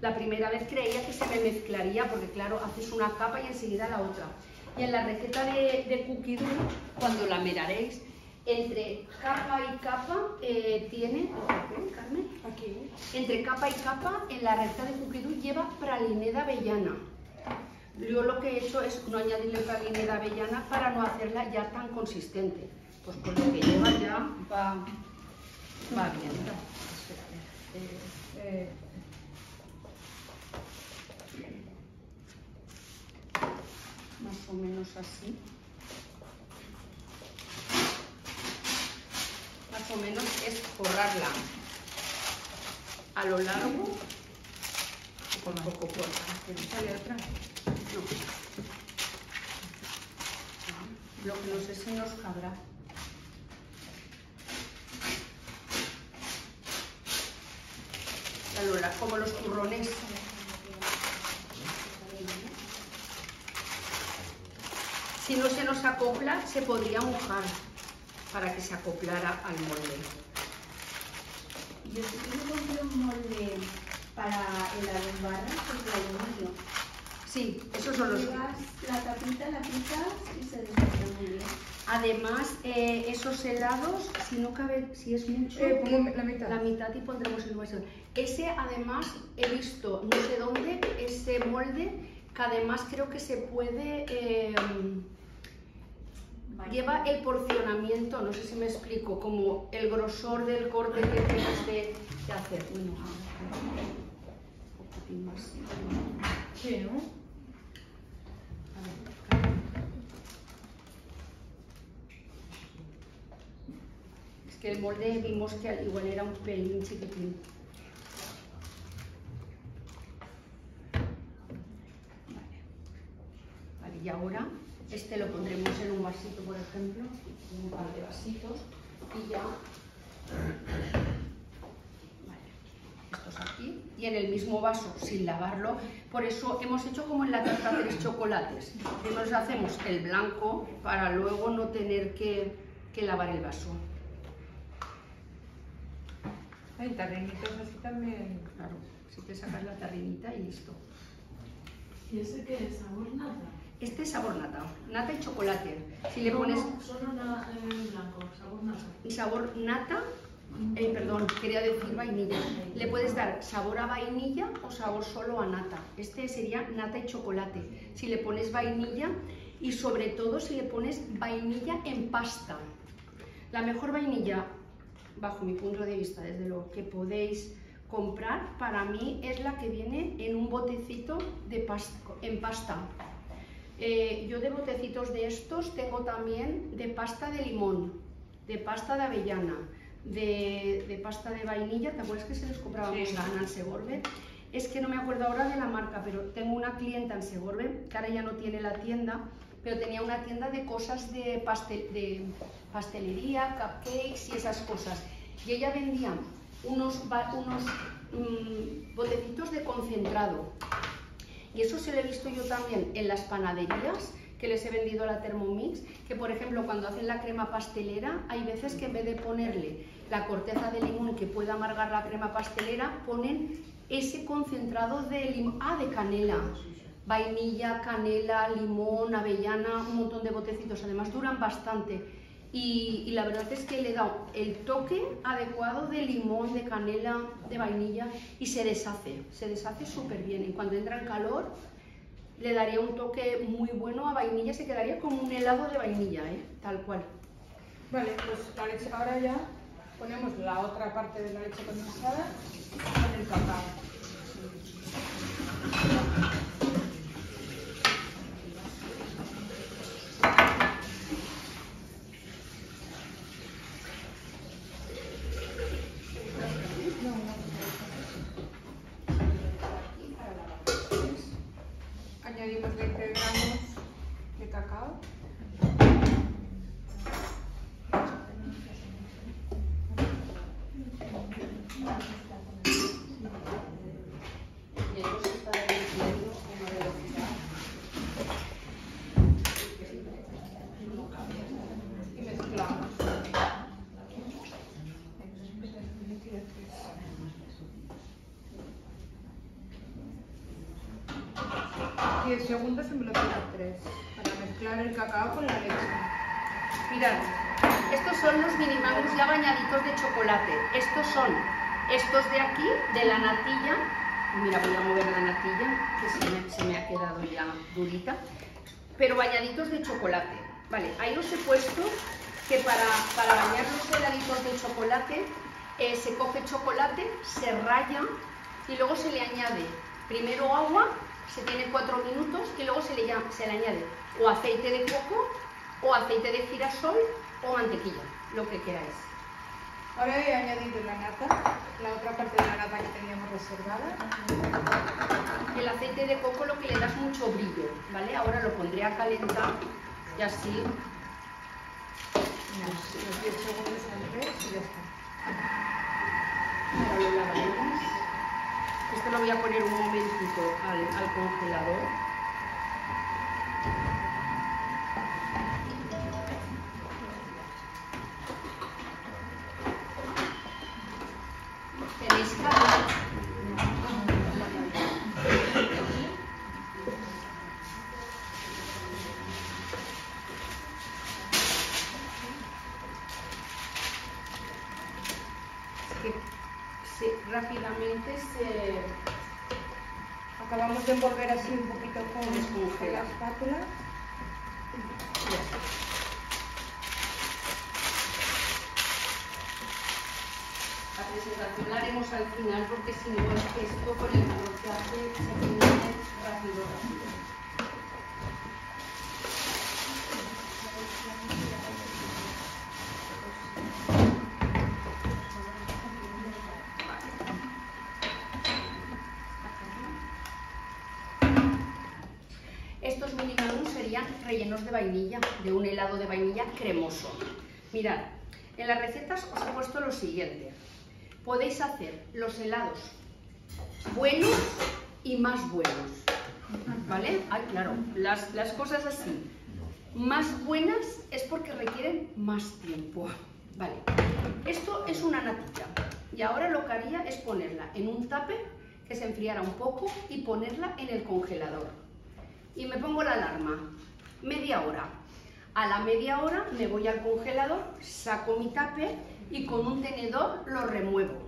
la primera vez creía que se me mezclaría, porque claro, haces una capa y enseguida la otra. Y en la receta de, de Cookie Dough, cuando la miraréis, entre capa y capa eh, tiene, ¿qué, Carmen? Aquí. Entre capa y capa, en la receta de Cookie Dough lleva praliné de avellana. Yo lo que he hecho es no añadirle praliné de avellana para no hacerla ya tan consistente. Pues con lo que lleva ya va, va bien. Eh, Más o menos así. Más o menos es forrarla a lo largo o un poco corta. ¿Sale otra? No. Lo que no sé si nos cabrá. Como los turrones. Si no se nos acopla, se podría mojar para que se acoplara al molde. Yo me compré un molde para helado en barra, que es de aluminio. Sí, esos son los... Llevas la tapita, la picas y se deshace muy bien. Además, eh, esos helados, si no cabe, si es mucho, Eh, pongo la mitad. la mitad y pondremos el hueso. Ese, además, he visto, no sé dónde, ese molde, que además creo que se puede... eh, lleva el porcionamiento, no sé si me explico, como el grosor del corte que tienes de, de hacer. Bueno, un poquitín más. Sí, ¿no? A ver, Es que el molde vimos que al igual era un pelín chiquitín. Vale. Vale, y ahora este lo pondremos en un vasito, por ejemplo, un par de vasitos y ya. Vale, estos aquí y en el mismo vaso sin lavarlo. Por eso hemos hecho como en la tarta tres chocolates. Primero hacemos el blanco para luego no tener que lavar el vaso. Hay tarrinitos así también. Claro, si te sacas la tarrinita y listo. ¿Y ese qué es? ¿Sabor nata? Este es sabor nata, nata y chocolate. Si le No, pones no, solo na- eh, blanco, sabor nata. y sabor nata, eh, perdón, quería decir vainilla. Le puedes dar sabor a vainilla o sabor solo a nata. Este sería nata y chocolate. Si le pones vainilla y sobre todo si le pones vainilla en pasta. La mejor vainilla, bajo mi punto de vista, desde lo que podéis comprar, para mí es la que viene en un botecito de pasta, en pasta. Eh, yo de botecitos de estos tengo también de pasta de limón, de pasta de avellana, de, de pasta de vainilla. ¿Te acuerdas que se les comprábamos Sí. a Ana en Segorbe? Es que no me acuerdo ahora de la marca, pero tengo una clienta en Segorbe, que ahora ya no tiene la tienda, pero tenía una tienda de cosas de, pastel, de pastelería, cupcakes y esas cosas. Y ella vendía unos, mm, botecitos de concentrado. Y eso se lo he visto yo también en las panaderías que les he vendido la Thermomix, que por ejemplo cuando hacen la crema pastelera, hay veces que en vez de ponerle la corteza de limón que pueda amargar la crema pastelera, ponen ese concentrado de limón, ah, de canela, vainilla, canela, limón, avellana, un montón de botecitos, además duran bastante. Y, la verdad es que le dado el toque adecuado de limón, de canela, de vainilla y se deshace, se deshace súper bien. Y cuando entra en calor le daría un toque muy bueno a vainilla, se quedaría como un helado de vainilla, ¿eh? tal cual. Vale, pues la leche, ahora ya ponemos la otra parte de la leche condensada con el cacao. Añadimos 20 gramos de cacao. Y eso se está derritiendo a una velocidad. y mezclamos. Diez segundos en velocidad 3 para mezclar el cacao con la leche. Mirad, estos son los minimangus ya bañaditos de chocolate. Estos son estos de aquí, de la natilla. Mira, voy a mover la natilla, que se me, se me ha quedado ya durita. Pero bañaditos de chocolate. Vale, ahí os he puesto que para, para bañar los heladitos de chocolate eh, se coge chocolate, se raya y luego se le añade primero agua, se tiene cuatro minutos y luego se le, llama- se le añade o aceite de coco o aceite de girasol o mantequilla, lo que queráis. Ahora he añadido la nata, la otra parte de la nata que teníamos reservada. El aceite de coco lo que le da es mucho brillo, ¿vale? Ahora lo pondré a calentar y así Unos unos 10 segundos antes y ya está. Esto lo voy a poner un momentito al, al congelador. final, porque si no el gesto con el calor que hace se tiene rápido, rápido. Estos mini serían rellenos de vainilla, de un helado de vainilla cremoso. Mirad, en las recetas os he puesto lo siguiente. Podéis hacer los helados buenos y más buenos. ¿Vale? Ay, claro, las, las cosas así. Más buenas es porque requieren más tiempo. Vale, esto es una natilla. Y ahora lo que haría es ponerla en un tape que se enfriara un poco y ponerla en el congelador. Y me pongo la alarma, media hora. A la media hora me voy al congelador, saco mi tape y con un tenedor lo remuevo.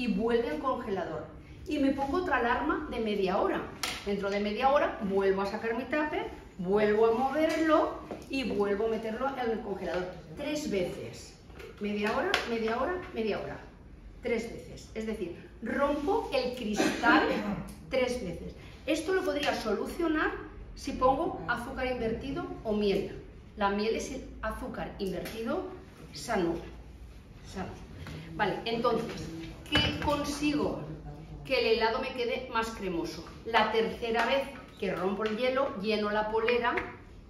Y vuelve al congelador. Y me pongo otra alarma de media hora. Dentro de media hora vuelvo a sacar mi tape, vuelvo a moverlo y vuelvo a meterlo en el congelador. Tres veces. Media hora, media hora, media hora. Tres veces. Es decir, rompo el cristal tres veces. Esto lo podría solucionar si pongo azúcar invertido o miel. La miel es el azúcar invertido sano. sano. Vale, entonces, ¿qué consigo? Que el helado me quede más cremoso. La tercera vez que rompo el hielo, lleno la polera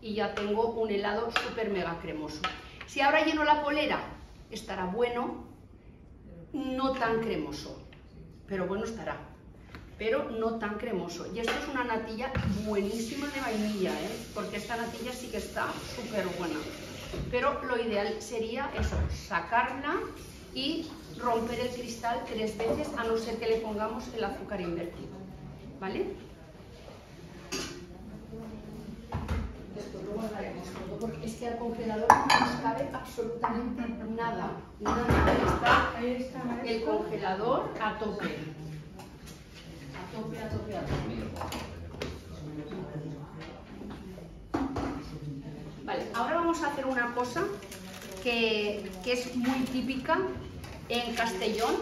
y ya tengo un helado súper mega cremoso. Si ahora lleno la polera, estará bueno, no tan cremoso, pero bueno estará, pero no tan cremoso. Y esto es una natilla buenísima de vainilla, ¿eh? porque esta natilla sí que está súper buena. Pero lo ideal sería eso, sacarla y romper el cristal tres veces, a no ser que le pongamos el azúcar invertido. ¿Vale? Después lo guardaremos todo, porque es que al congelador no nos cabe absolutamente nada. Nada. Ahí está. Está el congelador a tope. A tope, a tope, a tope. Vale, ahora vamos a hacer una cosa que, es muy típica en Castellón.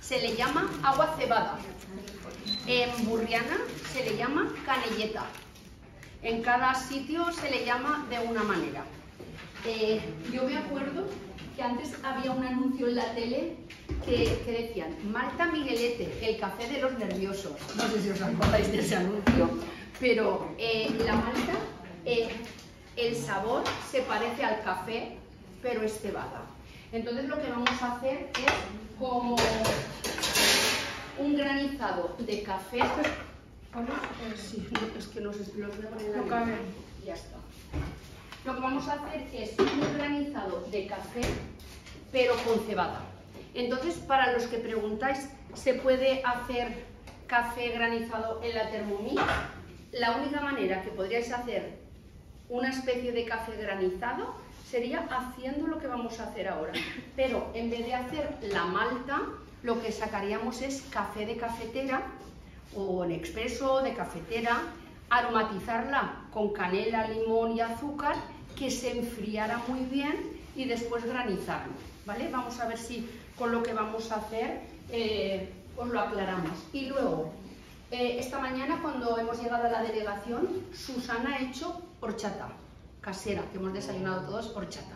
Se le llama agua cebada. En Burriana se le llama canelleta. En cada sitio se le llama de una manera. Eh, yo me acuerdo que antes había un anuncio en la tele que, decían Malta Miguelete, el café de los nerviosos. No sé si os acordáis de ese anuncio, pero eh, la malta, eh, el sabor se parece al café, pero es cebada. Entonces lo que vamos a hacer es como un granizado de café. Sí, no, es que los, los voy a poner No ahí. cabe. Ya está. Lo que vamos a hacer es un granizado de café, pero con cebada. Entonces, para los que preguntáis, ¿se puede hacer café granizado en la Thermomix? La única manera que podríais hacer una especie de café granizado sería haciendo lo que vamos a hacer ahora. Pero en vez de hacer la malta, lo que sacaríamos es café de cafetera o en expreso de cafetera, aromatizarla con canela, limón y azúcar, que se enfriara muy bien y después granizarlo. ¿vale? Vamos a ver si con lo que vamos a hacer eh, os lo aclaramos. Y luego, eh, esta mañana cuando hemos llegado a la delegación, Susana ha hecho horchata casera, que hemos desayunado todos horchata.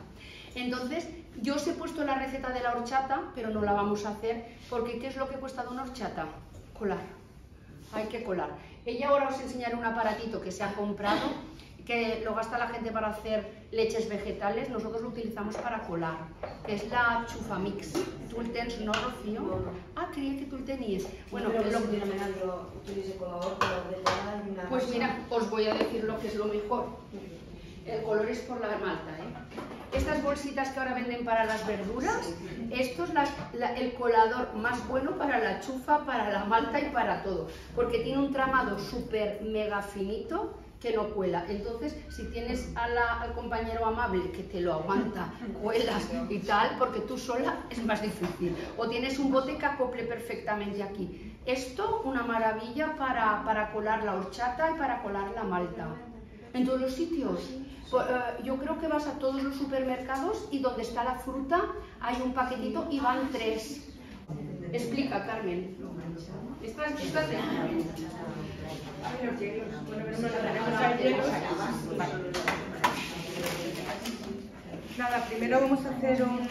Entonces, yo os he puesto la receta de la horchata, pero no la vamos a hacer, porque ¿qué es lo que cuesta de una horchata? Colar. Hay que colar. Ella ahora os enseñará un aparatito que se ha comprado, que lo gasta la gente para hacer leches vegetales, nosotros lo utilizamos para colar, que es la Chufamix. ¿Tú el tens, no, Rocío? No, no. Ah, creía que tú el tenías. Bueno, lo- que pues mira, os voy a decir lo que es lo mejor. El color es por la malta, ¿eh? Estas bolsitas que ahora venden para las verduras, esto es la- la- el colador más bueno para la chufa, para la malta y para todo, porque tiene un tramado súper mega finito que no cuela. Entonces, si tienes a la- al compañero amable que te lo aguanta, cuelas y tal, porque tú sola es más difícil. O tienes un bote que acople perfectamente aquí. Esto, una maravilla para, para colar la horchata y para colar la malta. En todos los sitios. Pues, eh, yo creo que vas a todos los supermercados y donde está la fruta hay un paquetito y van tres. Explica, Carmen. De ahí hielos. Nada, primero vamos a hacer un.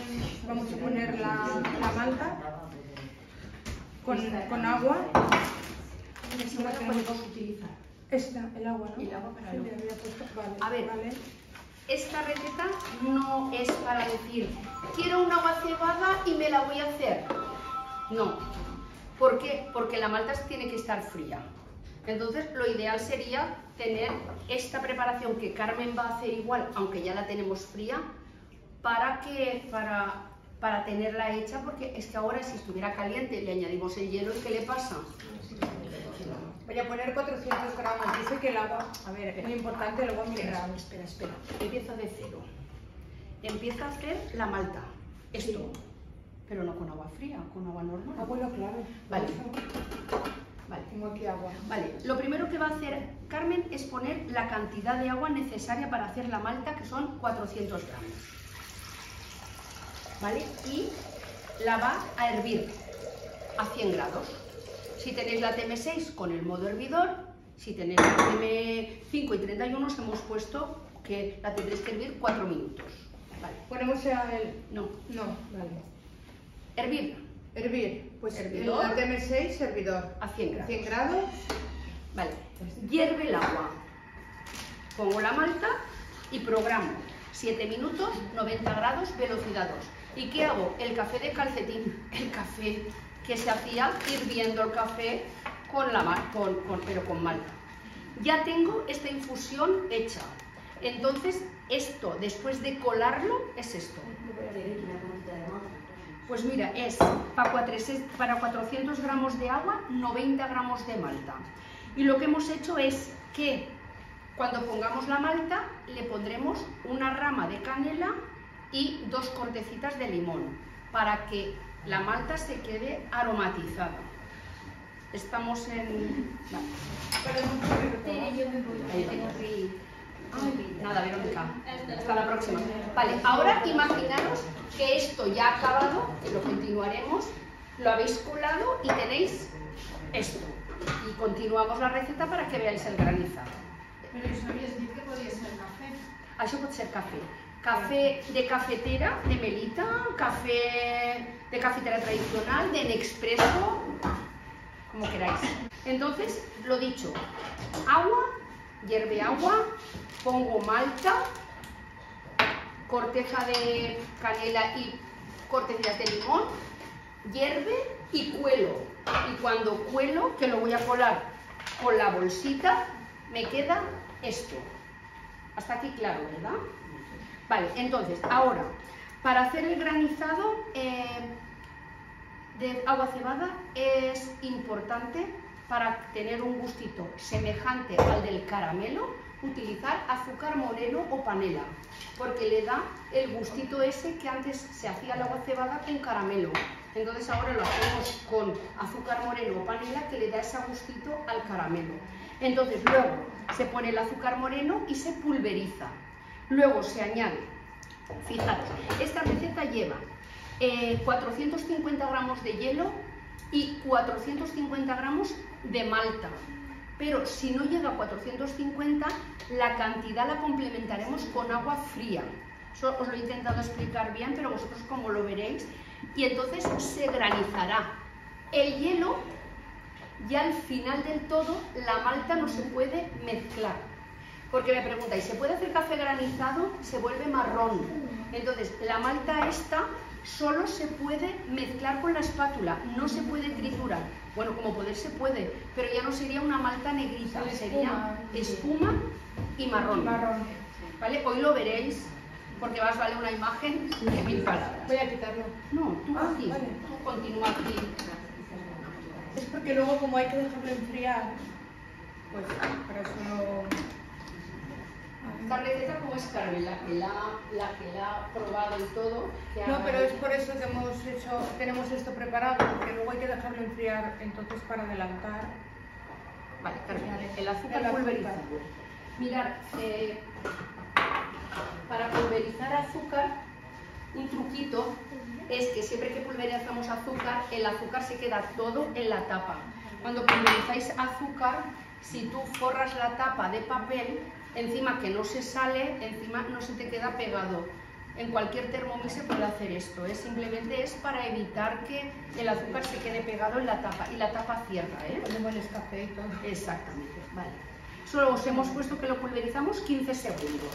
Vamos a poner la, la malta con, con agua. Esa la podemos utilizar. Esta. El agua, ¿no? Y el agua para Sí, el le había puesto- Vale, A ver. vale. Esta receta no es para decir, quiero una agua cebada y me la voy a hacer. No. ¿Por qué? Porque la malta tiene que estar fría. Entonces, lo ideal sería tener esta preparación que Carmen va a hacer igual, aunque ya la tenemos fría, para, que, para, para tenerla hecha, porque es que ahora si estuviera caliente le añadimos el hielo y ¿qué le pasa? Voy a poner 400 gramos. Dice que el agua, a ver, es muy importante el agua mineral. Espera, espera. Empieza de cero. Empieza a hacer la malta. Esto. Pero no con agua fría, con agua normal. Abuelo, claro. Vale. Vale. Tengo aquí agua. Vale, lo primero que va a hacer Carmen es poner la cantidad de agua necesaria para hacer la malta, que son 400 gramos. ¿Vale? Y la va a hervir a 100 grados. Si tenéis la TM6 con el modo hervidor, si tenéis la TM5 y 31 os hemos puesto que la tendréis que hervir 4 minutos. Vale. Ponemos el... No, No, vale. hervir Hervir. Pues Hervidor. el TM6, servidor. a 100 grados. 100 grados. Vale, hierve el agua. Pongo la malta y programo 7 minutos, 90 grados, velocidad 2. ¿Y qué hago? El café de calcetín, el café que se hacía hirviendo el café con la mal- con, con- pero con malta. Ya tengo esta infusión hecha. Entonces, esto, después de colarlo, es esto. Pues mira, es para 400 para 400 gramos de agua, 90 gramos de malta. Y lo que hemos hecho es que cuando pongamos la malta le pondremos una rama de canela y dos cortecitas de limón para que la malta se quede aromatizada. Estamos en... Ay, nada, Verónica. Hasta la próxima. Vale, ahora imaginaros que esto ya ha acabado, que lo continuaremos, lo habéis colado y tenéis esto. Y continuamos la receta para que veáis el granizado. Pero yo sabía decir que podía ser café. Això pot ser café. Café de cafetera, de melita, café de cafetera tradicional, de Nespresso, como queráis. Entonces, lo dicho, agua, hierve agua, pongo malta, corteza de canela y cortezas de limón, hierve y cuelo. Y cuando cuelo, que lo voy a colar con la bolsita, me queda esto. Hasta aquí claro, ¿verdad? Vale, entonces, ahora, para hacer el granizado eh, de agua cebada es importante para tener un gustito semejante al del caramelo, utilizar azúcar moreno o panela, porque le da el gustito ese que antes se hacía el agua cebada con caramelo. Entonces ahora lo hacemos con azúcar moreno o panela que le da ese gustito al caramelo. Entonces luego se pone el azúcar moreno y se pulveriza. Luego se añade, fijaros, esta receta lleva eh, 450 gramos de hielo y 450 gramos de malta. Pero si no llega a 450, la cantidad la complementaremos con agua fría. Eso os lo he intentado explicar bien, pero vosotros como lo veréis. Y entonces se granizará. El hielo, ya al final del todo, la malta no se puede mezclar. Porque me preguntáis, ¿se puede hacer café granizado? Se vuelve marrón. Entonces, la malta esta solo se puede mezclar con la espátula, no se puede triturar. Bueno, como poder se puede, pero ya no sería una malta negrita, Sale sería espuma. espuma y marrón. Marrón. ¿Vale? Hoy lo veréis, porque más vale una imagen que mil palabras. Voy a quitarlo. No, tú Ah, aquí, vale. tú continúa aquí. Es porque luego como hay que dejarlo enfriar, pues para eso no... Esta receta como es Carmen, la que la, la que la ha probado y todo. No, pero es por eso que hemos hecho, tenemos esto preparado, porque luego hay que dejarlo enfriar, entonces para adelantar. Vale, Carmen, el azúcar El azúcar. pulverizado. Mirad, eh, para pulverizar azúcar, un truquito es que siempre que pulverizamos azúcar, el azúcar se queda todo en la tapa. Cuando pulverizáis azúcar, si tú forras la tapa de papel, encima que no se sale, encima no se te queda pegado. En cualquier Thermomix se puede hacer esto, ¿eh? simplemente es para evitar que el azúcar se quede pegado en la tapa y la tapa cierra. ¿eh? Ponemos el y todo. Exactamente, vale. Solo os hemos puesto que lo pulverizamos 15 segundos.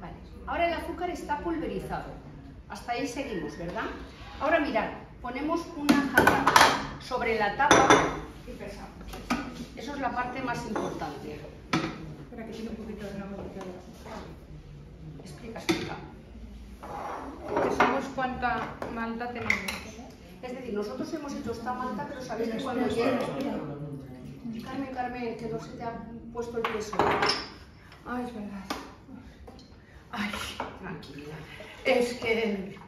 Vale. Ahora el azúcar está pulverizado. Hasta ahí seguimos, ¿verdad? Ahora mirad, ponemos una jarra sobre la tapa y pesamos. Eso es la parte más importante. Espera que tiene un poquito de gramos de azúcar. Explica, explica. Que somos cuánta malta tenemos. Es decir, nosotros hemos hecho esta malta, pero sabéis que cuando llega... Carmen, Carmen, que no se te ha puesto el peso. Ah, es verdad. Ay, tranquila. Es que...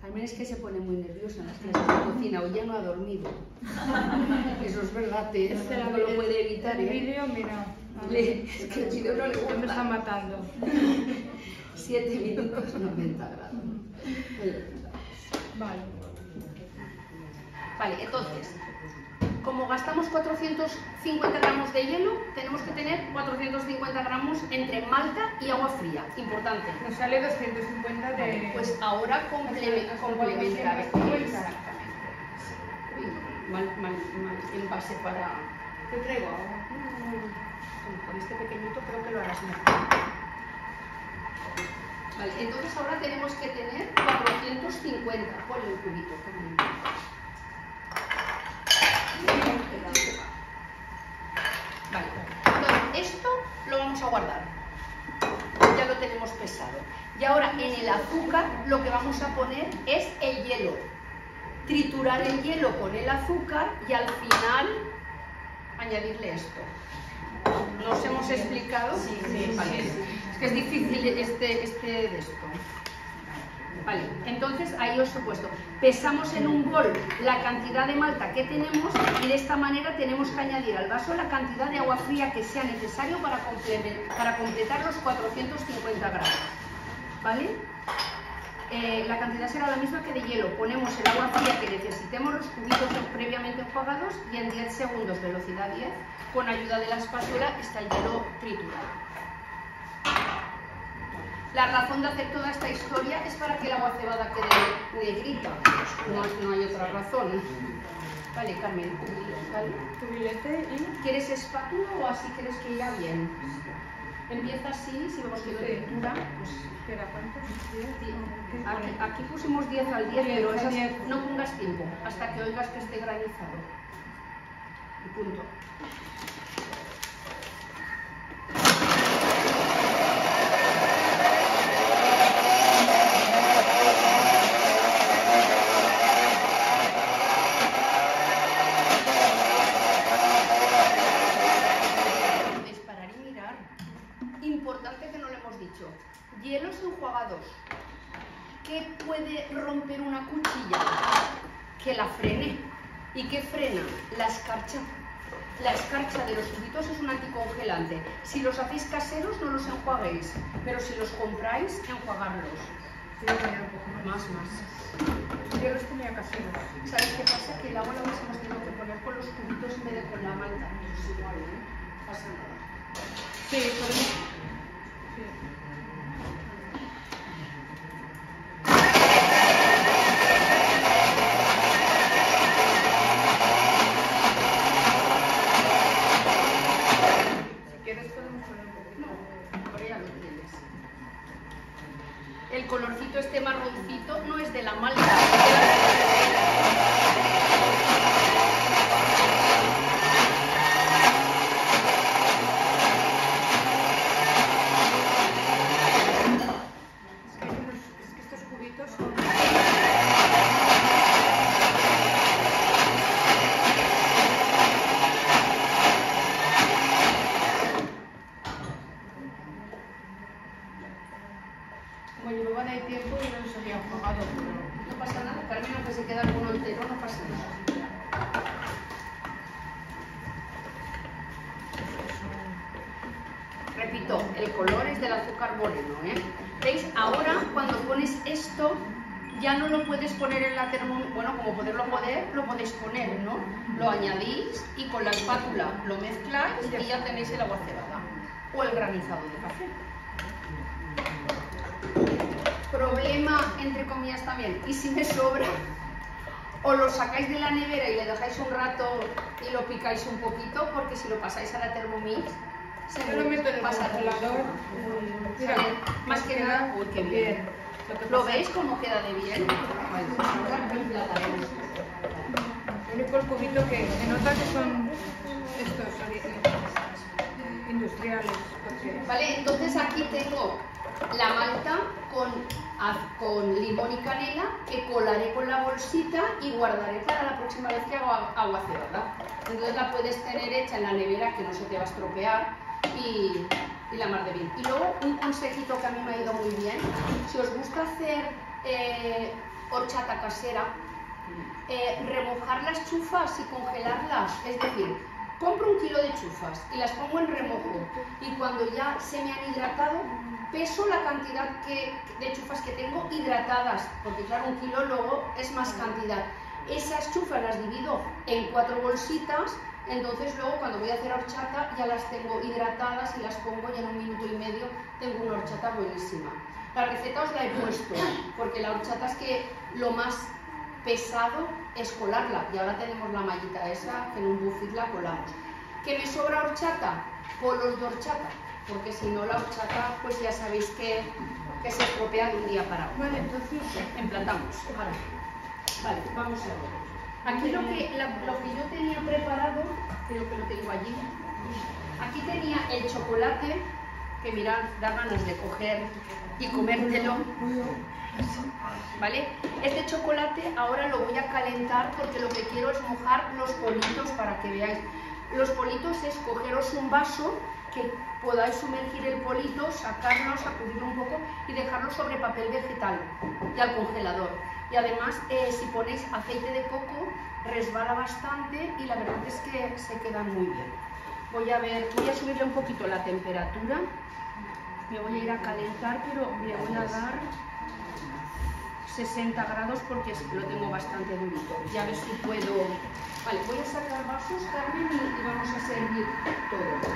Carmen es que se pone muy nerviosa en las clases de cocina, hoy ya no ha dormido. <laughs> Eso es verdad, te, Este no lo puede evitar. El ¿eh? vídeo, mira. Le- es que el vídeo no le Que me está gusta. matando. <laughs> 7 minutos 90 grados. Vale. Vale, entonces, como gastamos 450 gramos de hielo, tenemos que tener 450 gramos entre malta y agua fría. Importante. Nos sale 250 de... Pues ahora comple- complementar. 450. Exactamente. Uy, mal, mal, mal envase para. Te traigo ahora. Con este pequeñito creo que lo harás mejor. Vale, entonces ahora tenemos que tener 450. Ponle un cubito. Carmen. Vale, entonces esto lo vamos a guardar. Ya lo tenemos pesado. Y ahora en el azúcar lo que vamos a poner es el hielo. Triturar el hielo con el azúcar y al final añadirle esto. ¿Nos hemos explicado? Sí, sí, Vale. sí. Es que es difícil este, este de esto. Entonces ahí os he puesto. Pesamos en un bol la cantidad de malta que tenemos y de esta manera tenemos que añadir al vaso la cantidad de agua fría que sea necesario para completar los 450 gramos. ¿Vale? Eh, la cantidad será la misma que de hielo. Ponemos el agua fría que necesitemos, los cubitos previamente enjuagados y en 10 segundos, velocidad 10, con ayuda de la espátula está el hielo triturado. La razón de hacer toda esta historia es para que el agua cebada quede negrita. No, no hay otra razón. Vale, Carmen, ¿vale? Cubilete y... ¿Quieres espátula o así crees que irá bien? Empieza así, si vemos que lo Sí. tritura, pues Espera, ¿cuántos? Aquí, aquí pusimos 10 al 10, Diez pero esas- no pongas tiempo hasta que oigas que esté granizado. Y punto. Si los hacéis caseros, no los enjuaguéis. Pero si los compráis, enjuagarlos. Un poco más. Más. Yo los tenía caseros. ¿Sabes qué pasa? Que el agua la hubiésemos tenido que poner con los cubitos en vez de con la malta. Eso es igual, ¿eh? No pasa nada. Sí, podemos... cómo queda de bien? El único cubito que se nota que son estos ori- industriales. Porque Vale, entonces aquí tengo la malta con, con limón y canela que colaré con la bolsita y guardaré para la próxima vez que hago agua cebada. Entonces la puedes tener hecha en la nevera que no se te va a estropear y, y la mar de bien. Y luego un consejito que a mí me ha ido muy bien, si os gusta hacer eh, horchata casera, eh, remojar las chufas y congelarlas. Es decir, compro un kilo de chufas y las pongo en remojo y cuando ya se me han hidratado, peso la cantidad que- de chufas que tengo hidratadas, porque claro, un kilo luego es más cantidad. Esas chufas las divido en cuatro bolsitas, entonces luego cuando voy a hacer horchata ya las tengo hidratadas y las pongo y en un minuto y medio tengo una horchata buenísima. La receta os la he puesto, porque la horchata es que lo más pesado es colarla y ahora tenemos la mallita esa que en un buffet la colamos. ¿Que me sobra horchata? Polos de horchata, porque si no la horchata pues ya sabéis que, que se estropea de un día para otro. Vale, entonces Emplatamos. Ahora. Vale, vamos a ver. Aquí lo que, la- lo que yo tenía preparado, creo que lo tengo allí. Aquí tenía el chocolate, que da ganas de coger y comértelo. ¿Vale? Este chocolate ahora lo voy a calentar porque lo que quiero es mojar los politos para que veáis. Los politos es cogeros un vaso que podáis sumergir el polito, sacarlo, sacudirlo un poco y dejarlo sobre papel vegetal y al congelador. Y además, eh, si ponéis aceite de coco, resbala bastante y la verdad es que se quedan muy bien. Voy a ver, voy a subirle un poquito la temperatura. Me voy a ir a calentar, pero le voy a dar 60 grados porque lo tengo bastante durito. Ya ver si puedo... Vale, voy a sacar vasos, Carmen, y, vamos a servir todo.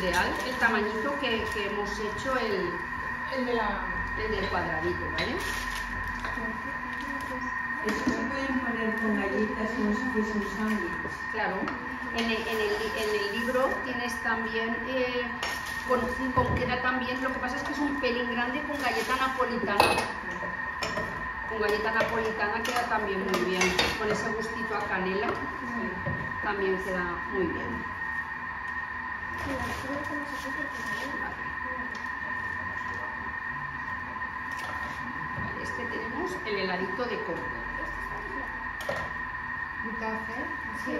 Ideal el tamañito que, que hemos hecho el, El de la... el del cuadradito, ¿vale? Eso se pueden poner con galletas como si fuese un sándwich. Claro. En el, en el li- en el libro tienes también, eh, con, con- queda también, lo que pasa es que es un pelín grande con galleta napolitana. Con galleta napolitana queda también muy bien. Con ese gustito a canela también queda muy bien. Este tenemos el heladito de coco. Un café. Sí.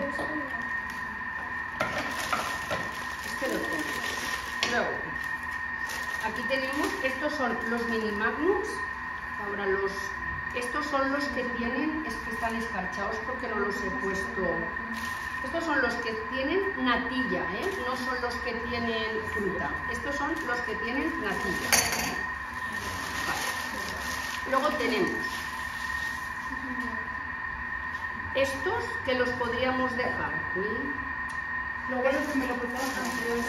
Este lo tengo. Aquí tenemos, estos son los mini magnums. Ahora los, estos son los que tienen, es que están escarchados porque no los he puesto. Estos son los que tienen natilla, ¿eh? no son los que tienen fruta. Estos son los que tienen natilla. Vale. Luego tenemos estos que los podríamos dejar. Uy. Lo bueno es que me lo cortaron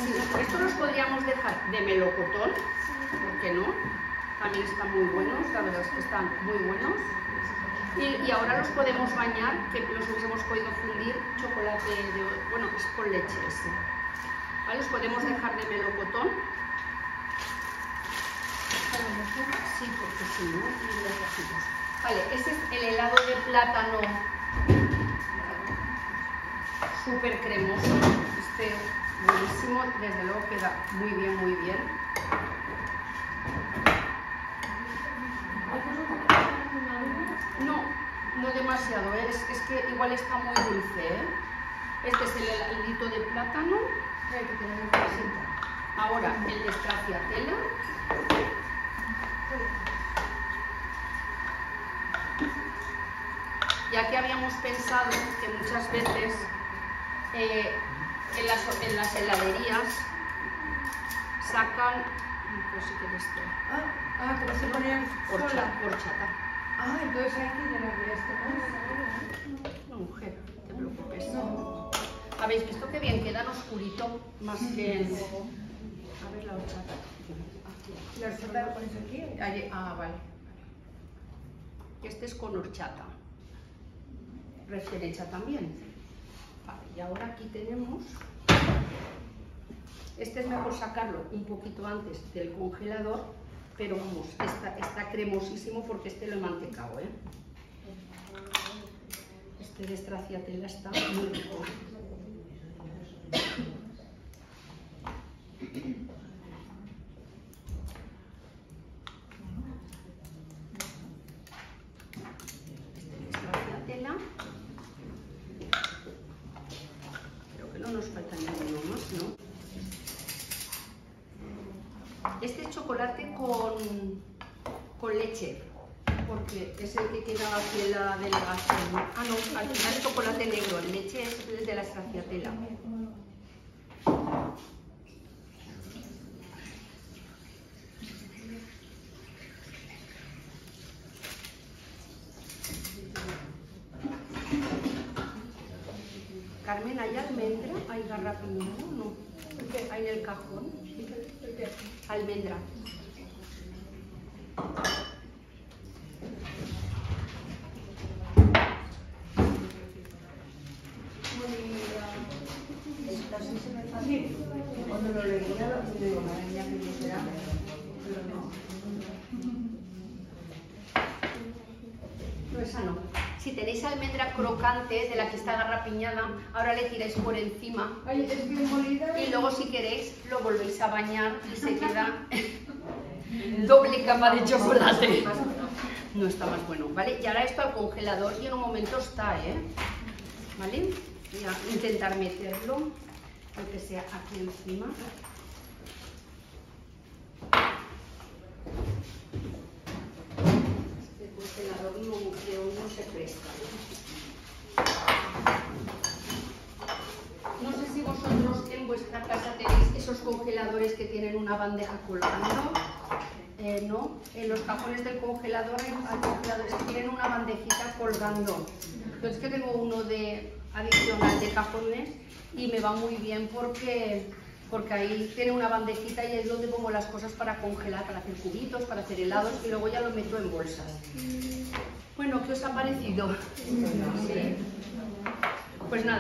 Sí, estos los podríamos dejar de melocotón, ¿por qué no? También están muy buenos, la verdad es que están muy buenos. Y, y ahora los podemos bañar, que los hubiésemos podido fundir chocolate, de, bueno, es con leche ese. ¿Vale? Los podemos dejar de melocotón. Sí, porque sí, ¿no? Vale, ese es el helado de plátano súper cremoso. Este buenísimo, desde luego queda muy bien, muy bien. No, no demasiado, ¿eh? es, es que igual está muy dulce. ¿eh? Este es el heladito de plátano. Cuenta. Ahora el de stracciatella. Ya que habíamos pensado que muchas veces eh, en, las, en las heladerías sacan, pues sí que esto, Ah, ah, pero se sola. horchata. Ah, entonces hay que llenarle esto. No, mujer, no te preocupes. Habéis visto que bien quedan oscurito más que. A ver la horchata. La horchata la pones aquí. Ah, vale. Este es con horchata. Recién hecha también. Vale, y ahora aquí tenemos... Este es mejor sacarlo un poquito antes del congelador, pero vamos, está, está cremosísimo porque este lo he mantecado, ¿eh? Este de Stracciatella está muy rico. Stracciatella. Creo que no nos falta ninguno más, ¿no? Este es chocolate con, con leche, porque es el que queda aquí en la delegación. Ah, no, al final es chocolate negro, leche es de la Stracciatella. Carmen, ¿hay almendra? ¿Hay garrapiñado? No. ¿Hay en el cajón? Almendra. Esta sí se me fácil. Cuando lo leía, lo digo, madre mía, que será. Pero no. No, esa no. Si tenéis almendra de la que está garrapiñada, ahora le tiráis por encima Ay, es bien molida. y luego si queréis lo volvéis a bañar y se <laughs> queda doble capa de chocolate. No está más bueno, ¿vale? Y ahora esto al congelador y en un momento está, ¿eh? ¿Vale? Voy a intentar meterlo, aunque sea aquí encima. Este congelador no, no se presta. No sé si vosotros en vuestra casa tenéis esos congeladores que tienen una bandeja colgando. Eh, no, en los cajones del congelador hay, congeladores que tienen una bandejita colgando. Yo es que tengo uno de, adicional de cajones y me va muy bien porque, porque ahí tiene una bandejita y es donde pongo las cosas para congelar, para hacer cubitos, para hacer helados y luego ya lo meto en bolsas. Bueno, ¿qué os ha parecido? Pues nada.